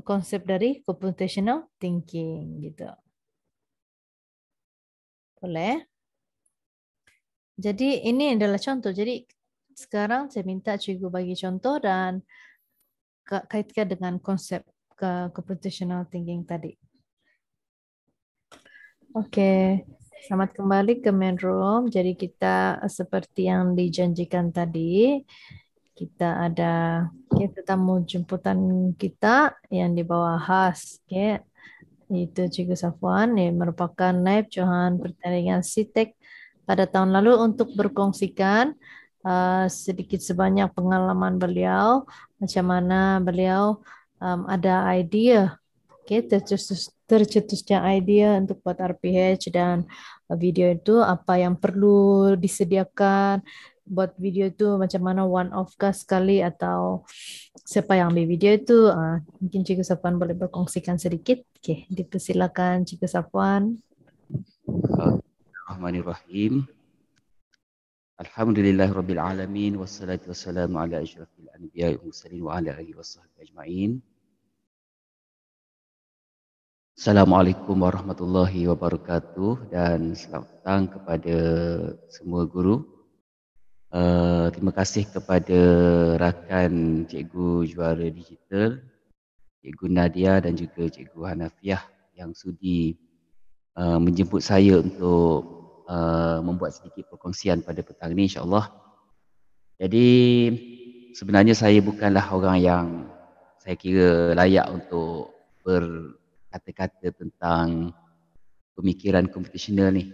[SPEAKER 3] konsep dari computational thinking gitu. Boleh? Jadi ini adalah contoh. Jadi sekarang saya minta cikgu bagi contoh dan kaitkan dengan konsep ke computational thinking tadi. Oke, selamat kembali ke main room. Jadi kita seperti yang dijanjikan tadi, kita ada kita tamu jemputan kita yang di bawah khas, okay. itu Cikgu Safwan yang merupakan naib Johan pertandingan Sitek pada tahun lalu untuk berkongsikan uh, sedikit sebanyak pengalaman beliau, macam mana beliau um, ada idea okay, tercetus, tercetusnya idea untuk buat RPH dan video itu apa yang perlu disediakan buat video itu macam mana one off kah sekali atau siapa yang ambil video itu uh, mungkin Cikgu Safwan boleh berkongsikan sedikit. Okay, dipersilakan Cikgu Safwan.
[SPEAKER 6] Bismillahirrahmanirrahim. Alhamdulillahirrabbilalamin Wassalatu wassalamu ala ashrafil anbiya wa mursalin wa ala alihi wa sahbihi ajma'in Assalamualaikum warahmatullahi wabarakatuh dan selamat datang kepada semua guru. Uh, terima kasih kepada rakan Cikgu Juara Digital, Cikgu Nadia dan juga Cikgu Hanafiah yang sudi uh, menjemput saya untuk uh, membuat sedikit perkongsian pada petang ini insyaAllah. Jadi sebenarnya saya bukanlah orang yang saya kira layak untuk ber kata-kata tentang pemikiran computational ni.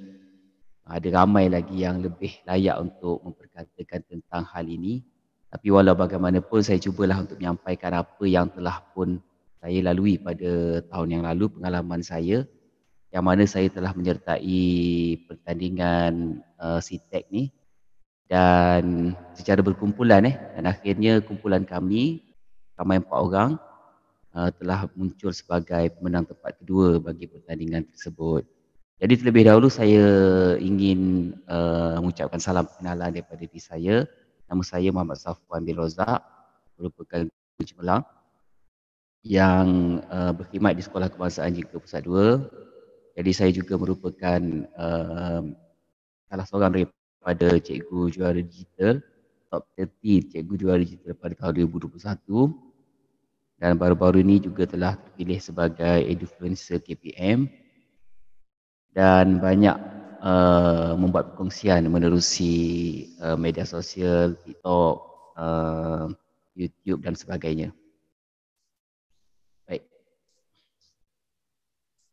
[SPEAKER 6] Ada ramai lagi yang lebih layak untuk memperkatakan tentang hal ini. Tapi walau bagaimanapun saya cubalah untuk menyampaikan apa yang telah pun saya lalui pada tahun yang lalu pengalaman saya yang mana saya telah menyertai pertandingan uh, CTEC ni dan secara berkumpulan eh dan akhirnya kumpulan kami ramai empat orang uh, telah muncul sebagai pemenang tempat kedua bagi pertandingan tersebut. Jadi terlebih dahulu saya ingin uh, mengucapkan salam kenalan daripada diri saya. Nama saya Muhammad Safwan bin Rozak merupakan Cemerlang yang uh, berkhidmat di Sekolah Kebangsaan Jika Pusat 2. Jadi saya juga merupakan uh, salah seorang daripada cikgu juara digital, top 30 cikgu juara digital pada tahun 2021 dan baru-baru ini juga telah terpilih sebagai Edufluencer KPM dan banyak uh, membuat perkongsian menerusi uh, media sosial, TikTok, uh, YouTube dan sebagainya. Baik.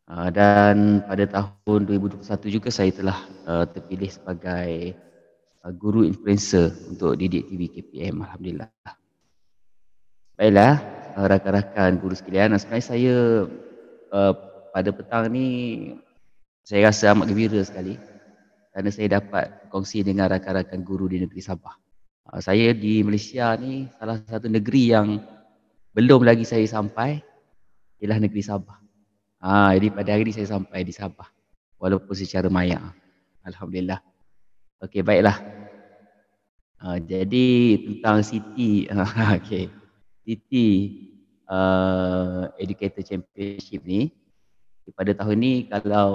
[SPEAKER 6] Uh, dan pada tahun 2021 juga saya telah uh, terpilih sebagai uh, guru influencer untuk didik TV KPM. Alhamdulillah. Baiklah, uh, rakan-rakan guru sekalian. Sebenarnya saya uh, pada petang ni saya rasa amat gembira sekali kerana saya dapat kongsi dengan rakan-rakan guru di negeri Sabah. Uh, saya di Malaysia ni salah satu negeri yang belum lagi saya sampai ialah negeri Sabah. Ha, jadi pada hari ini saya sampai di Sabah walaupun secara maya. Alhamdulillah. Okey, baiklah. Uh, jadi tentang City, okey. City uh, Educator Championship ni pada tahun ni kalau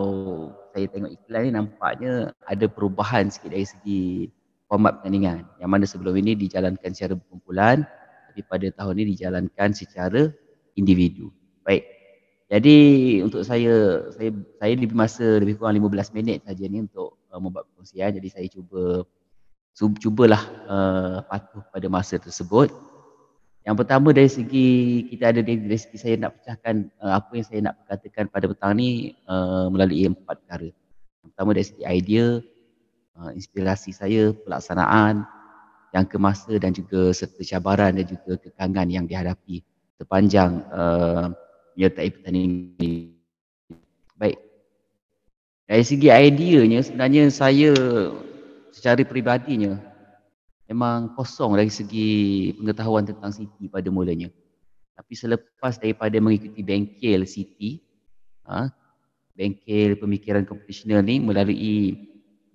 [SPEAKER 6] saya tengok iklan ni nampaknya ada perubahan sikit dari segi format pertandingan yang mana sebelum ini dijalankan secara berkumpulan tapi pada tahun ini dijalankan secara individu. Baik. Jadi untuk saya saya saya lebih masa lebih kurang 15 minit saja ni untuk uh, membuat perkongsian jadi saya cuba cubalah uh, patuh pada masa tersebut yang pertama dari segi kita ada dari, segi saya nak pecahkan uh, apa yang saya nak katakan pada petang ni uh, melalui empat perkara. Yang pertama dari segi idea, uh, inspirasi saya, pelaksanaan, yang kemasa dan juga serta cabaran dan juga kekangan yang dihadapi sepanjang uh, menyertai pertandingan ini. Baik. Dari segi ideanya sebenarnya saya secara peribadinya memang kosong dari segi pengetahuan tentang City pada mulanya. Tapi selepas daripada mengikuti bengkel City, ha, bengkel pemikiran kompetisional ni melalui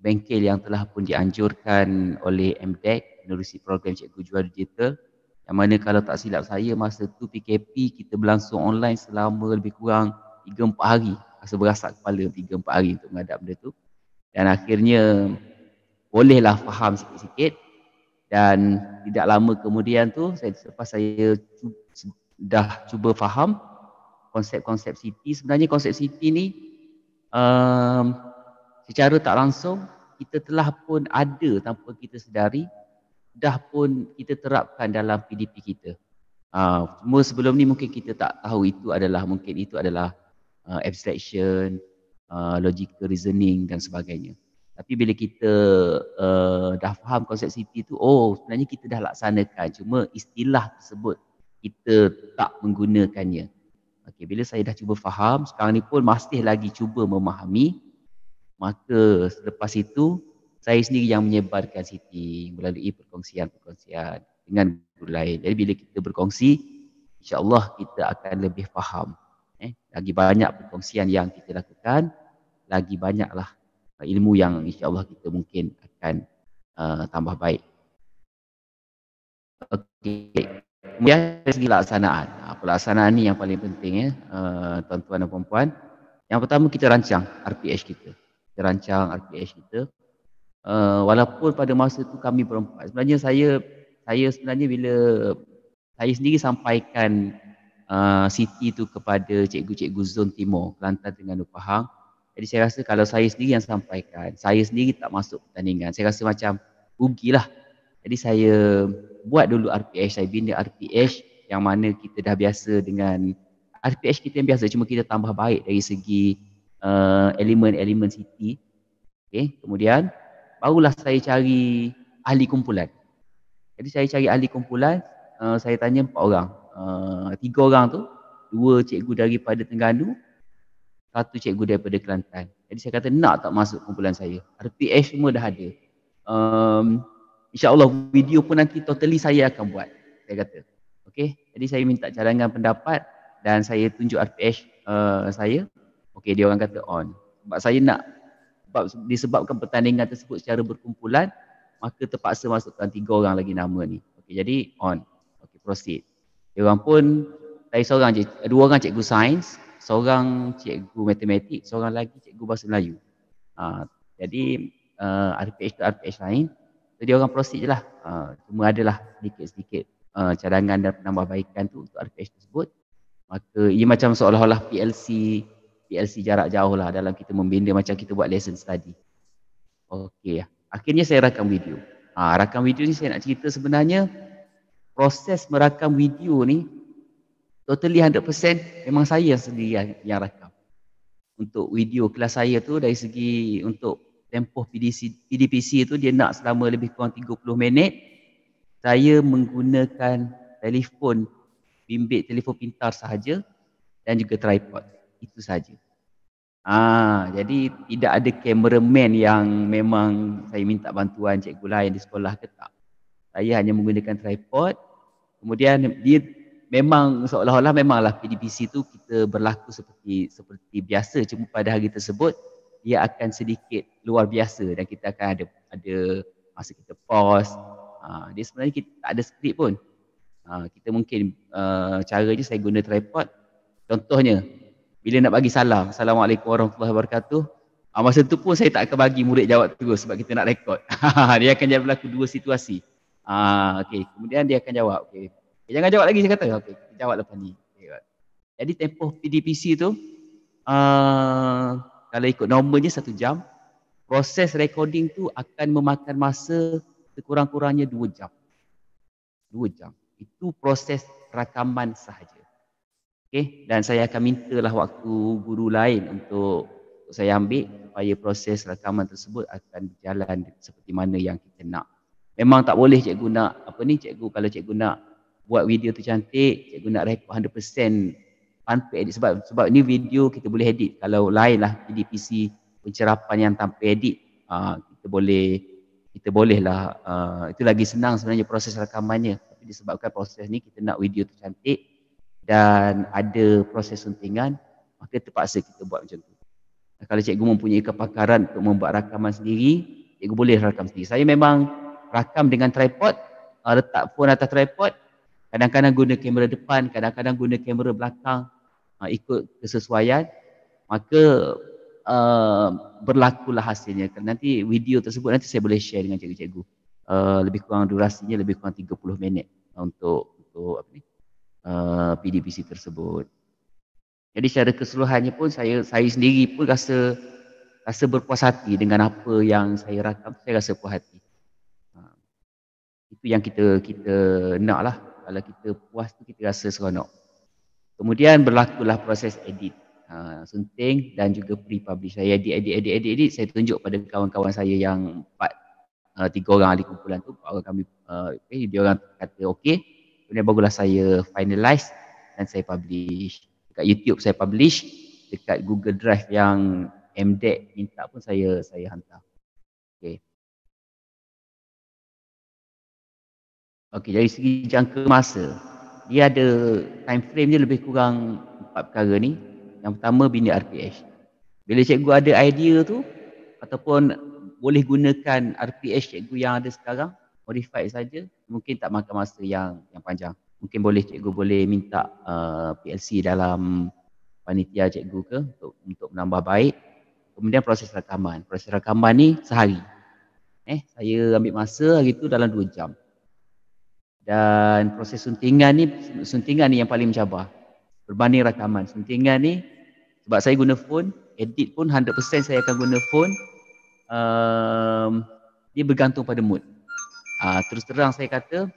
[SPEAKER 6] bengkel yang telah pun dianjurkan oleh MDEC menerusi program Cikgu Jual Digital yang mana kalau tak silap saya masa tu PKP kita berlangsung online selama lebih kurang 3-4 hari rasa berasak kepala 3-4 hari untuk menghadap benda tu dan akhirnya bolehlah faham sikit-sikit dan tidak lama kemudian tu saya selepas saya dah cuba faham konsep-konsep city sebenarnya konsep city ni um, secara tak langsung kita telah pun ada tanpa kita sedari dah pun kita terapkan dalam PDP kita. Uh, cuma sebelum ni mungkin kita tak tahu itu adalah mungkin itu adalah uh, abstraction uh, logical reasoning dan sebagainya tapi bila kita uh, dah faham konsep city tu, oh sebenarnya kita dah laksanakan. Cuma istilah tersebut kita tak menggunakannya. Okay, bila saya dah cuba faham, sekarang ni pun masih lagi cuba memahami. Maka selepas itu, saya sendiri yang menyebarkan city melalui perkongsian-perkongsian dengan guru lain. Jadi bila kita berkongsi, insyaAllah kita akan lebih faham. Eh, lagi banyak perkongsian yang kita lakukan, lagi banyaklah ilmu yang insyaAllah kita mungkin akan uh, tambah baik. Okey. Kemudian dari segi laksanaan. Uh, pelaksanaan ni yang paling penting ya, uh, tuan-tuan dan puan-puan. Yang pertama kita rancang RPH kita. Kita rancang RPH kita. Uh, walaupun pada masa tu kami berempat. Sebenarnya saya saya sebenarnya bila saya sendiri sampaikan uh, city tu kepada cikgu-cikgu zon timur Kelantan dengan Pahang. Jadi saya rasa kalau saya sendiri yang sampaikan, saya sendiri tak masuk pertandingan. Saya rasa macam rugilah. Jadi saya buat dulu RPH, saya bina RPH yang mana kita dah biasa dengan RPH kita yang biasa cuma kita tambah baik dari segi uh, elemen-elemen city. Okay. Kemudian barulah saya cari ahli kumpulan. Jadi saya cari ahli kumpulan, uh, saya tanya empat orang. Uh, tiga orang tu, dua cikgu daripada Tengganu, satu cikgu daripada Kelantan. Jadi saya kata nak tak masuk kumpulan saya. RPH semua dah ada. Um, InsyaAllah video pun nanti totally saya akan buat. Saya kata. Okay. Jadi saya minta cadangan pendapat dan saya tunjuk RPH uh, saya. Okay dia orang kata on. Sebab saya nak sebab disebabkan pertandingan tersebut secara berkumpulan maka terpaksa masukkan tiga orang lagi nama ni. Okay, jadi on. Okay, proceed. Dia orang pun saya seorang je, dua orang cikgu sains, seorang cikgu matematik, seorang lagi cikgu bahasa Melayu. Uh, jadi uh, RPH tu RPH lain. Jadi orang proceed je lah. Uh, cuma adalah sedikit-sedikit uh, cadangan dan penambahbaikan tu untuk RPH tersebut. Maka ia macam seolah-olah PLC PLC jarak jauh lah dalam kita membina macam kita buat lesson study. Okey. Akhirnya saya rakam video. Ha, rakam video ni saya nak cerita sebenarnya proses merakam video ni totally 100% memang saya sendiri yang, yang rakam. Untuk video kelas saya tu dari segi untuk tempoh PDC, PDPC tu dia nak selama lebih kurang 30 minit. Saya menggunakan telefon bimbit telefon pintar sahaja dan juga tripod. Itu saja. Ah, jadi tidak ada cameraman yang memang saya minta bantuan cikgu lain di sekolah ke tak. Saya hanya menggunakan tripod. Kemudian dia memang seolah-olah memanglah PDPC tu kita berlaku seperti seperti biasa cuma pada hari tersebut dia akan sedikit luar biasa dan kita akan ada ada masa kita pause. Ha, dia sebenarnya kita tak ada skrip pun. Ha, kita mungkin uh, cara je saya guna tripod. Contohnya bila nak bagi salam, Assalamualaikum warahmatullahi wabarakatuh. Ha, masa tu pun saya tak akan bagi murid jawab terus sebab kita nak rekod. dia akan berlaku dua situasi. Ha, okay. Kemudian dia akan jawab. Okay. Okay, jangan jawab lagi saya kata. Kita jawab lepas ni. Okay. Jadi tempoh PDPC tu, uh, kalau ikut normalnya satu jam, proses recording tu akan memakan masa sekurang-kurangnya dua jam. Dua jam. Itu proses rakaman sahaja. Okay, dan saya akan mintalah waktu guru lain untuk saya ambil supaya proses rakaman tersebut akan berjalan seperti mana yang kita nak. Memang tak boleh cikgu nak apa ni cikgu kalau cikgu nak buat video tu cantik, cikgu nak rekod 100% tanpa edit sebab sebab ni video kita boleh edit. Kalau lain lah jadi PC pencerapan yang tanpa edit, uh, kita boleh kita boleh lah uh, itu lagi senang sebenarnya proses rakamannya. Tapi disebabkan proses ni kita nak video tu cantik, dan ada proses suntingan, maka terpaksa kita buat macam tu. Kalau cikgu mempunyai kepakaran untuk membuat rakaman sendiri, cikgu boleh rakam sendiri. Saya memang rakam dengan tripod, uh, letak phone atas tripod, kadang-kadang guna kamera depan, kadang-kadang guna kamera belakang, uh, ikut kesesuaian, maka uh, berlakulah hasilnya. Nanti video tersebut nanti saya boleh share dengan cikgu-cikgu. Uh, lebih kurang durasinya lebih kurang 30 minit untuk untuk apa ni? Uh, PDPC tersebut. Jadi secara keseluruhannya pun saya saya sendiri pun rasa rasa berpuas hati dengan apa yang saya rakam. Saya rasa puas hati. Uh, itu yang kita kita nak lah. Kalau kita puas tu kita rasa seronok. Kemudian berlakulah proses edit. Uh, sunting dan juga pre-publish. Saya edit, edit, edit, edit, edit. Saya tunjuk pada kawan-kawan saya yang empat, uh, tiga orang ahli kumpulan tu. Orang kami, uh, dia orang kata okey. Kemudian barulah saya finalize dan saya publish. Dekat YouTube saya publish, dekat Google Drive yang MDEC minta pun saya saya hantar. Okay, dari segi jangka masa, dia ada time frame dia lebih kurang empat perkara ni. Yang pertama bina RPH. Bila cikgu ada idea tu ataupun boleh gunakan RPH cikgu yang ada sekarang, modified saja mungkin tak makan masa yang yang panjang. Mungkin boleh cikgu boleh minta uh, PLC dalam panitia cikgu ke untuk untuk menambah baik. Kemudian proses rakaman. Proses rakaman ni sehari. Eh saya ambil masa hari tu dalam 2 jam dan proses suntingan ni suntingan ni yang paling mencabar berbanding rakaman suntingan ni sebab saya guna phone edit pun 100% saya akan guna phone um, dia bergantung pada mood Uh, terus terang saya kata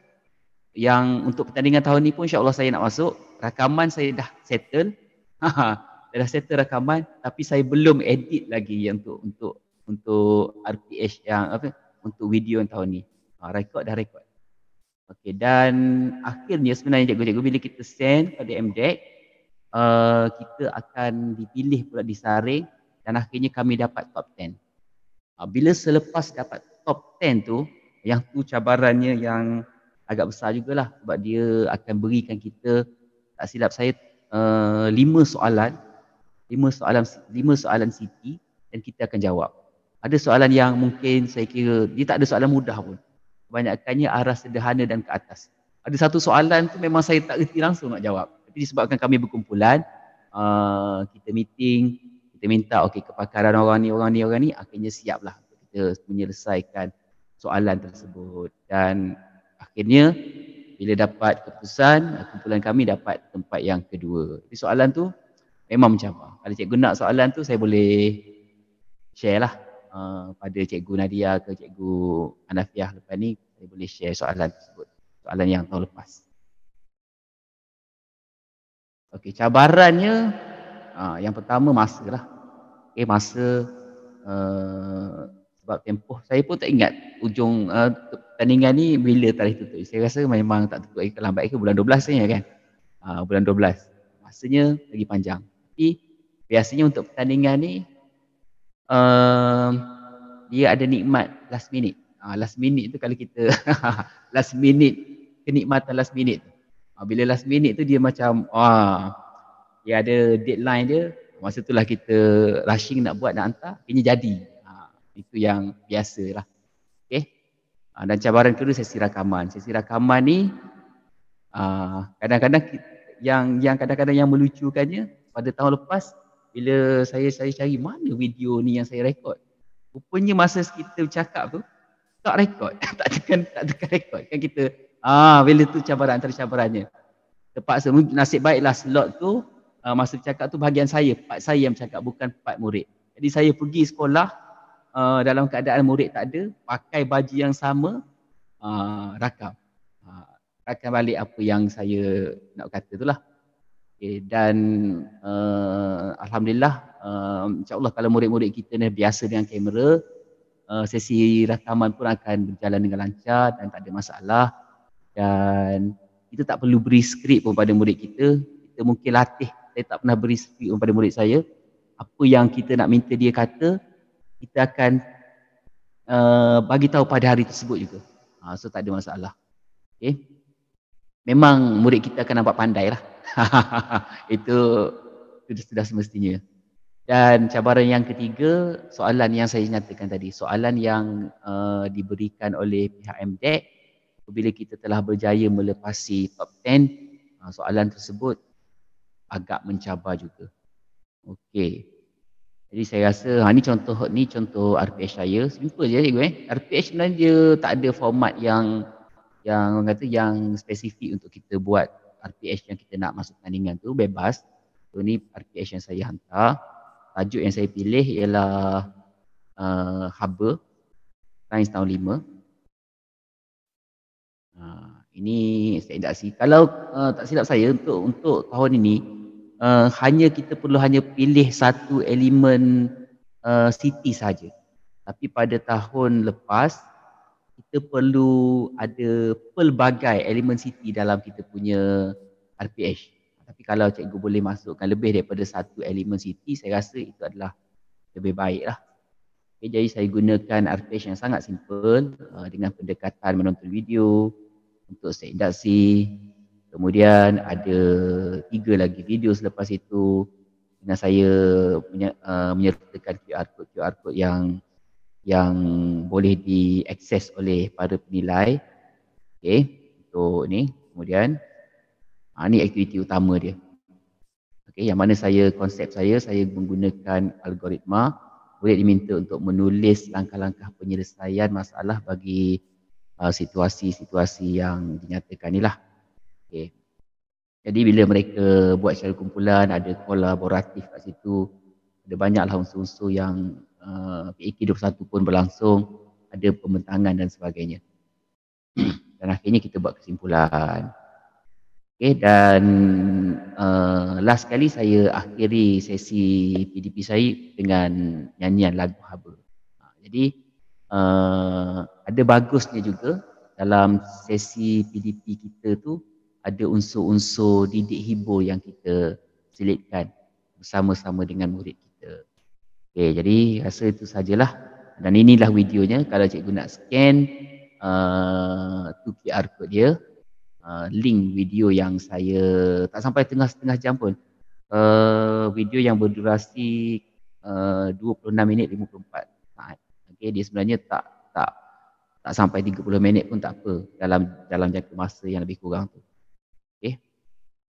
[SPEAKER 6] yang untuk pertandingan tahun ni pun insya-Allah saya nak masuk. Rakaman saya dah settle. Ha, dah settle rakaman tapi saya belum edit lagi yang untuk untuk untuk RPH yang apa untuk video yang tahun ni. Ha, record dah record. Okey dan akhirnya sebenarnya cikgu-cikgu bila kita send pada MDEC uh, kita akan dipilih pula disaring dan akhirnya kami dapat top 10. Uh, bila selepas dapat top 10 tu yang tu cabarannya yang agak besar jugalah sebab dia akan berikan kita tak silap saya uh, lima soalan lima soalan lima soalan Siti dan kita akan jawab. Ada soalan yang mungkin saya kira dia tak ada soalan mudah pun. Kebanyakannya arah sederhana dan ke atas. ada satu soalan tu memang saya tak reti langsung nak jawab. Tapi disebabkan kami berkumpulan, uh, kita meeting, kita minta okey kepakaran orang ni, orang ni, orang ni, akhirnya siaplah kita menyelesaikan soalan tersebut. Dan akhirnya bila dapat keputusan, kumpulan kami dapat tempat yang kedua. Jadi soalan tu memang mencabar. Kalau cikgu nak soalan tu saya boleh share lah uh, pada cikgu Nadia ke cikgu Anafiah lepas ni saya boleh share soalan tersebut. Soalan yang tahun lepas. Okey, cabarannya uh, yang pertama masa lah. Okey, masa uh, sebab tempoh saya pun tak ingat ujung uh, pertandingan ni bila tarikh tutup. Saya rasa memang tak tutup lagi lambat ke bulan 12 saja kan. Uh, bulan 12. Masanya lagi panjang. Tapi biasanya untuk pertandingan ni uh, dia ada nikmat last minute. Uh, last minute tu kalau kita last minute kenikmatan last minute tu. Uh, bila last minute tu dia macam wah dia ada deadline dia masa itulah kita rushing nak buat nak hantar kena jadi. Uh, itu yang biasa lah. Okay. Uh, dan cabaran kedua sesi rakaman. Sesi rakaman ni uh, kadang-kadang yang yang kadang-kadang yang melucukannya pada tahun lepas bila saya saya cari mana video ni yang saya rekod. Rupanya masa kita bercakap tu tak rekod, tak tekan tak tekan rekod kan kita. Ah bila tu cabaran antara cabarannya. Terpaksa nasib baiklah slot tu uh, masa bercakap tu bahagian saya, part saya yang bercakap bukan part murid. Jadi saya pergi sekolah uh, dalam keadaan murid tak ada, pakai baju yang sama, uh, rakam. Uh, rakam balik apa yang saya nak kata tu lah. Okay, dan uh, Alhamdulillah uh, insyaAllah kalau murid-murid kita ni biasa dengan kamera uh, sesi rakaman pun akan berjalan dengan lancar dan tak ada masalah. Dan kita tak perlu beri skrip pun pada murid kita. Kita mungkin latih. Saya tak pernah beri skrip pun pada murid saya. Apa yang kita nak minta dia kata kita akan uh, bagi tahu pada hari tersebut juga. Uh, so tak ada masalah. Okay. memang murid kita akan nampak pandai lah. Itu sudah semestinya. Dan cabaran yang ketiga, soalan yang saya nyatakan tadi, soalan yang uh, diberikan oleh pihak MDEC apabila kita telah berjaya melepasi top 10, uh, soalan tersebut agak mencabar juga. Okey. Jadi saya rasa ha ni contoh ni contoh RPH saya. Simple je cikgu eh. RPH sebenarnya tak ada format yang yang orang kata yang spesifik untuk kita buat RPH yang kita nak masuk tandingan tu bebas. So ni RPH yang saya hantar. Tajuk yang saya pilih ialah uh, Haba Sains tahun 5. Uh, ini saya tak si. Kalau uh, tak silap saya untuk untuk tahun ini uh, hanya kita perlu hanya pilih satu elemen uh, city saja. Tapi pada tahun lepas kita perlu ada pelbagai elemen city dalam kita punya RPH. Tapi kalau cikgu boleh masukkan lebih daripada satu elemen city, saya rasa itu adalah lebih baik lah. Okay, jadi saya gunakan RPH yang sangat simple uh, dengan pendekatan menonton video untuk set induksi. Kemudian ada tiga lagi video selepas itu dengan saya uh, menyertakan QR code QR code yang yang boleh diakses oleh para penilai. Okey, untuk ni. Kemudian ha, ni aktiviti utama dia. Okey, yang mana saya konsep saya saya menggunakan algoritma boleh diminta untuk menulis langkah-langkah penyelesaian masalah bagi uh, situasi-situasi yang dinyatakan ni lah. Okey. Jadi bila mereka buat secara kumpulan, ada kolaboratif kat situ, ada banyaklah unsur-unsur yang uh, PAK 21 pun berlangsung, ada pembentangan dan sebagainya. dan akhirnya kita buat kesimpulan. Okay, dan uh, last kali saya akhiri sesi PDP saya dengan nyanyian lagu Haba. Uh, jadi uh, ada bagusnya juga dalam sesi PDP kita tu ada unsur-unsur didik hibur yang kita selitkan bersama-sama dengan murid kita. Okay, jadi rasa itu sajalah. Dan inilah videonya. Kalau cikgu nak scan uh, tu QR code dia, uh, link video yang saya tak sampai tengah-tengah jam pun. Uh, video yang berdurasi uh, 26 minit 54 saat. Okay, dia sebenarnya tak tak tak sampai 30 minit pun tak apa dalam dalam jangka masa yang lebih kurang tu. Okay.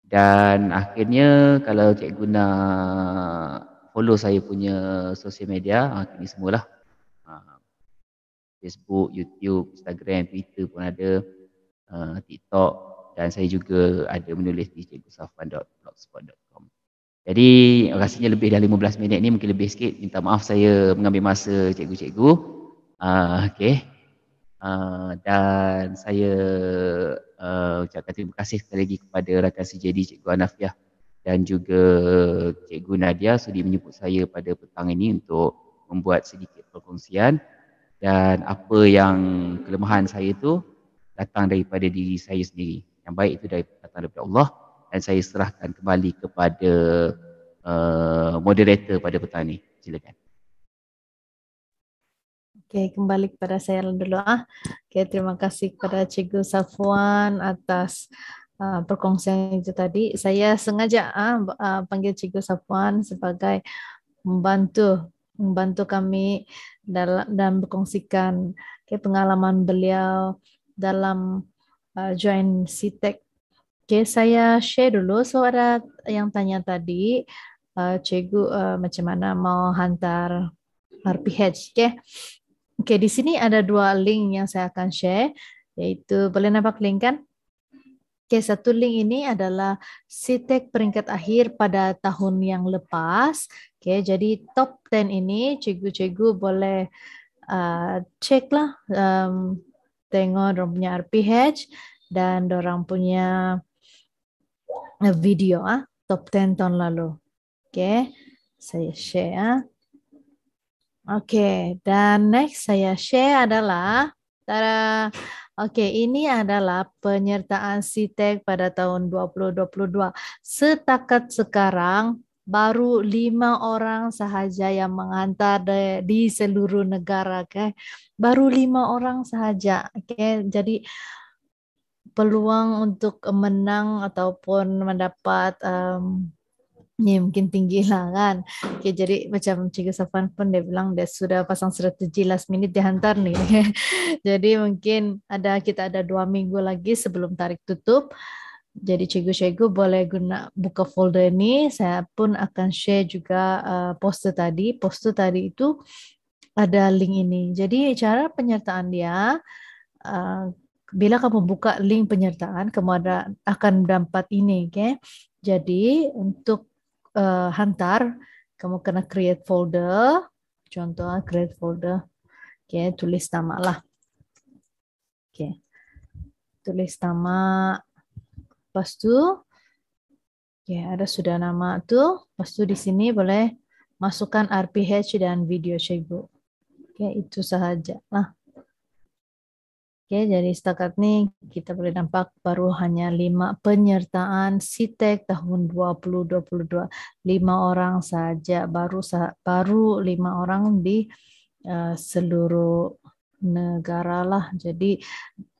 [SPEAKER 6] Dan akhirnya kalau cikgu nak follow saya punya sosial media, ha, ini semualah. Facebook, YouTube, Instagram, Twitter pun ada, uh, TikTok dan saya juga ada menulis di cikgusafan.blogspot.com. Jadi rasanya lebih dari 15 minit ni mungkin lebih sikit. Minta maaf saya mengambil masa cikgu-cikgu. Uh, okay. Uh, dan saya uh, ucapkan terima kasih sekali lagi kepada rakan CJD Cikgu Anafiah dan juga Cikgu Nadia sudi menyebut saya pada petang ini untuk membuat sedikit perkongsian dan apa yang kelemahan saya itu datang daripada diri saya sendiri. Yang baik itu datang daripada Allah dan saya serahkan kembali kepada uh, moderator pada petang ini. Silakan.
[SPEAKER 3] Okey, kembali kepada saya dulu ah. Okey, terima kasih kepada Cikgu Safwan atas uh, perkongsian itu tadi. Saya sengaja ah uh, panggil Cikgu Safwan sebagai membantu membantu kami dalam dan berkongsikan okay, pengalaman beliau dalam uh, join CTEC. Okey, saya share dulu. So ada yang tanya tadi, uh, Cikgu uh, macam mana mau hantar RPH. Okey. Okey, di sini ada dua link yang saya akan share, yaitu boleh nampak link kan? Okey, satu link ini adalah CTEC peringkat akhir pada tahun yang lepas. Okey, jadi top 10 ini cikgu-cikgu boleh uh, cek lah, um, tengok orang punya RPH dan orang punya uh, video ah top 10 tahun lalu. Okey, saya share ah. Okey, dan next saya share adalah tada. Okey, ini adalah penyertaan CTEC pada tahun 2022. Setakat sekarang baru lima orang sahaja yang menghantar di, di seluruh negara, okay? Baru lima orang sahaja, okay? Jadi peluang untuk menang ataupun mendapat um, ni mungkin tinggi lah kan. Okay, jadi macam Cikgu Safan pun dia bilang dia sudah pasang strategi last minute dihantar ni. jadi mungkin ada kita ada dua minggu lagi sebelum tarik tutup. Jadi cikgu-cikgu boleh guna buka folder ni. Saya pun akan share juga uh, poster tadi. Poster tadi itu ada link ini. Jadi cara penyertaan dia, uh, bila kamu buka link penyertaan, kamu ada akan dapat ini. Okay? Jadi untuk uh, hantar, kamu kena create folder. Contoh create folder. Okay, tulis nama lah. Okay. Tulis nama. Lepas tu, okay, ada sudah nama tu. Lepas tu di sini boleh masukkan RPH dan video cikgu. Okay, itu sahaja lah. Okay, jadi setakat ni kita boleh nampak baru hanya lima penyertaan CTEC tahun 2022. Lima orang saja, baru baru lima orang di uh, seluruh negara lah. Jadi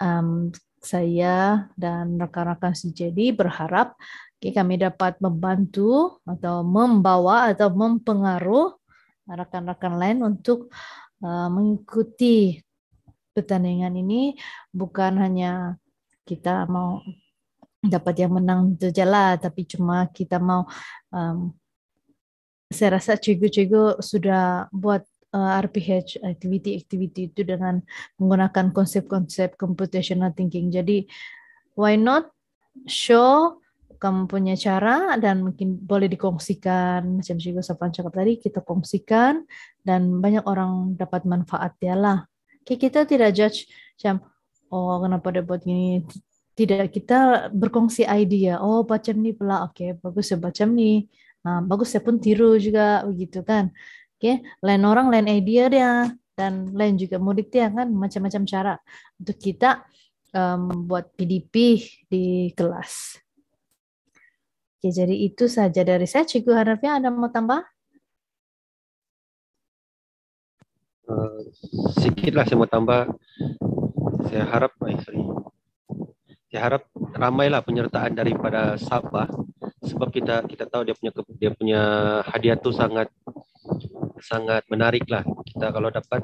[SPEAKER 3] um, saya dan rakan-rakan CJD berharap kami dapat membantu atau membawa atau mempengaruh rakan-rakan lain untuk uh, mengikuti pertandingan ini. Bukan hanya kita mau dapat yang menang saja lah, tapi cuma kita mau um, saya rasa cikgu-cikgu sudah buat uh, RPH activity-activity itu dengan menggunakan konsep-konsep computational thinking. Jadi why not show kamu punya cara dan mungkin boleh dikongsikan. Macam cikgu Sapan cakap tadi kita kongsikan dan banyak orang dapat manfaat dia lah. Kita tidak judge macam oh kenapa dia buat gini? Tidak kita berkongsi idea. Oh macam ni pula. Oke okay, bagus ya macam ni ha, bagus saya pun tiru juga begitu kan oke lain orang lain idea dia dan lain juga murid dia kan macam-macam cara untuk kita um, buat PDP di kelas Oke, jadi itu saja dari saya. Cikgu harapnya ada mau tambah?
[SPEAKER 4] Uh, sikitlah saya mau tambah. Saya harap, eh. Saya harap ramailah penyertaan daripada Sabah sebab kita kita tahu dia punya dia punya hadiah tu sangat sangat menarik lah. Kita kalau dapat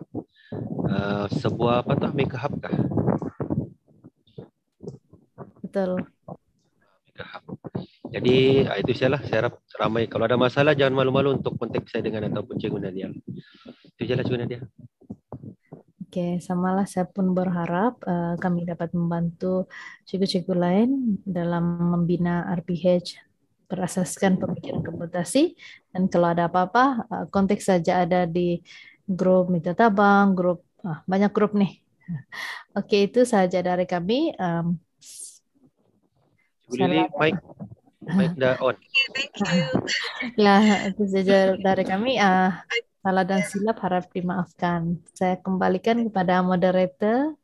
[SPEAKER 4] uh, sebuah apa tu make hub kah?
[SPEAKER 3] Betul.
[SPEAKER 4] Make hub. Jadi uh, itu sajalah. Saya harap ramai. Kalau ada masalah jangan malu-malu untuk kontak saya dengan ataupun Cikgu Nadia. Itu sajalah Cikgu Nadia.
[SPEAKER 3] Oke, samalah saya pun berharap uh, kami dapat membantu cikgu-cikgu lain dalam membina RPH berasaskan pemikiran komputasi dan kalau ada apa-apa uh, kontak saja ada di grup Mitra Tabang, grup uh, banyak grup nih. Oke, itu saja dari kami. Um,
[SPEAKER 4] Lili, mic, mic dah on.
[SPEAKER 1] Thank you.
[SPEAKER 3] Ya, itu saja dari kami. Uh, salah dan silap harap dimaafkan. Saya kembalikan kepada moderator.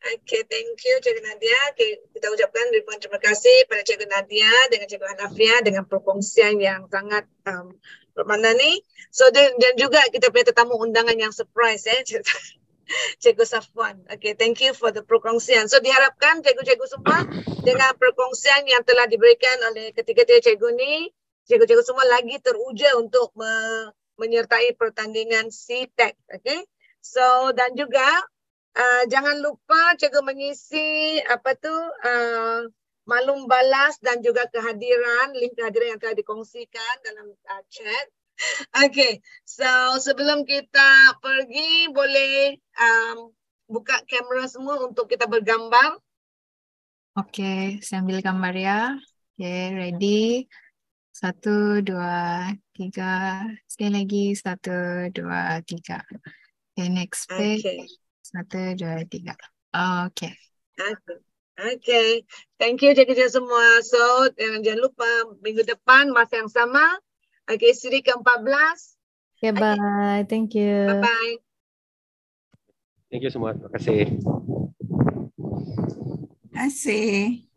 [SPEAKER 1] Okay, thank you Cikgu Nadia. Okay, kita ucapkan ribuan terima kasih pada Cikgu Nadia dengan Cikgu Hanafia dengan perkongsian yang sangat um, bermakna ni. So dan, dan juga kita punya tetamu undangan yang surprise eh. Cikgu Safwan. Okay, thank you for the perkongsian. So diharapkan cikgu-cikgu semua dengan perkongsian yang telah diberikan oleh ketiga-tiga cikgu ni, cikgu-cikgu semua lagi teruja untuk me- menyertai pertandingan CTEC. Okay. So dan juga uh, jangan lupa cikgu mengisi apa tu uh, maklum balas dan juga kehadiran link kehadiran yang telah dikongsikan dalam uh, chat. Okay, so sebelum kita pergi boleh um, buka kamera semua untuk kita bergambar.
[SPEAKER 7] Okay, saya ambil gambar ya. Okay, ready. Satu, dua, tiga. Sekali lagi. Satu, dua, tiga. Okay, next page.
[SPEAKER 1] Okay.
[SPEAKER 7] Satu, dua, tiga. Okay.
[SPEAKER 1] Okay. Okay. Thank you cikgu-cikgu semua. So jangan, jangan lupa minggu depan masa yang sama. Okay, siri ke-14.
[SPEAKER 3] Okay, bye. Thank you.
[SPEAKER 1] Bye-bye.
[SPEAKER 4] Thank you semua. Terima kasih.
[SPEAKER 5] Terima kasih.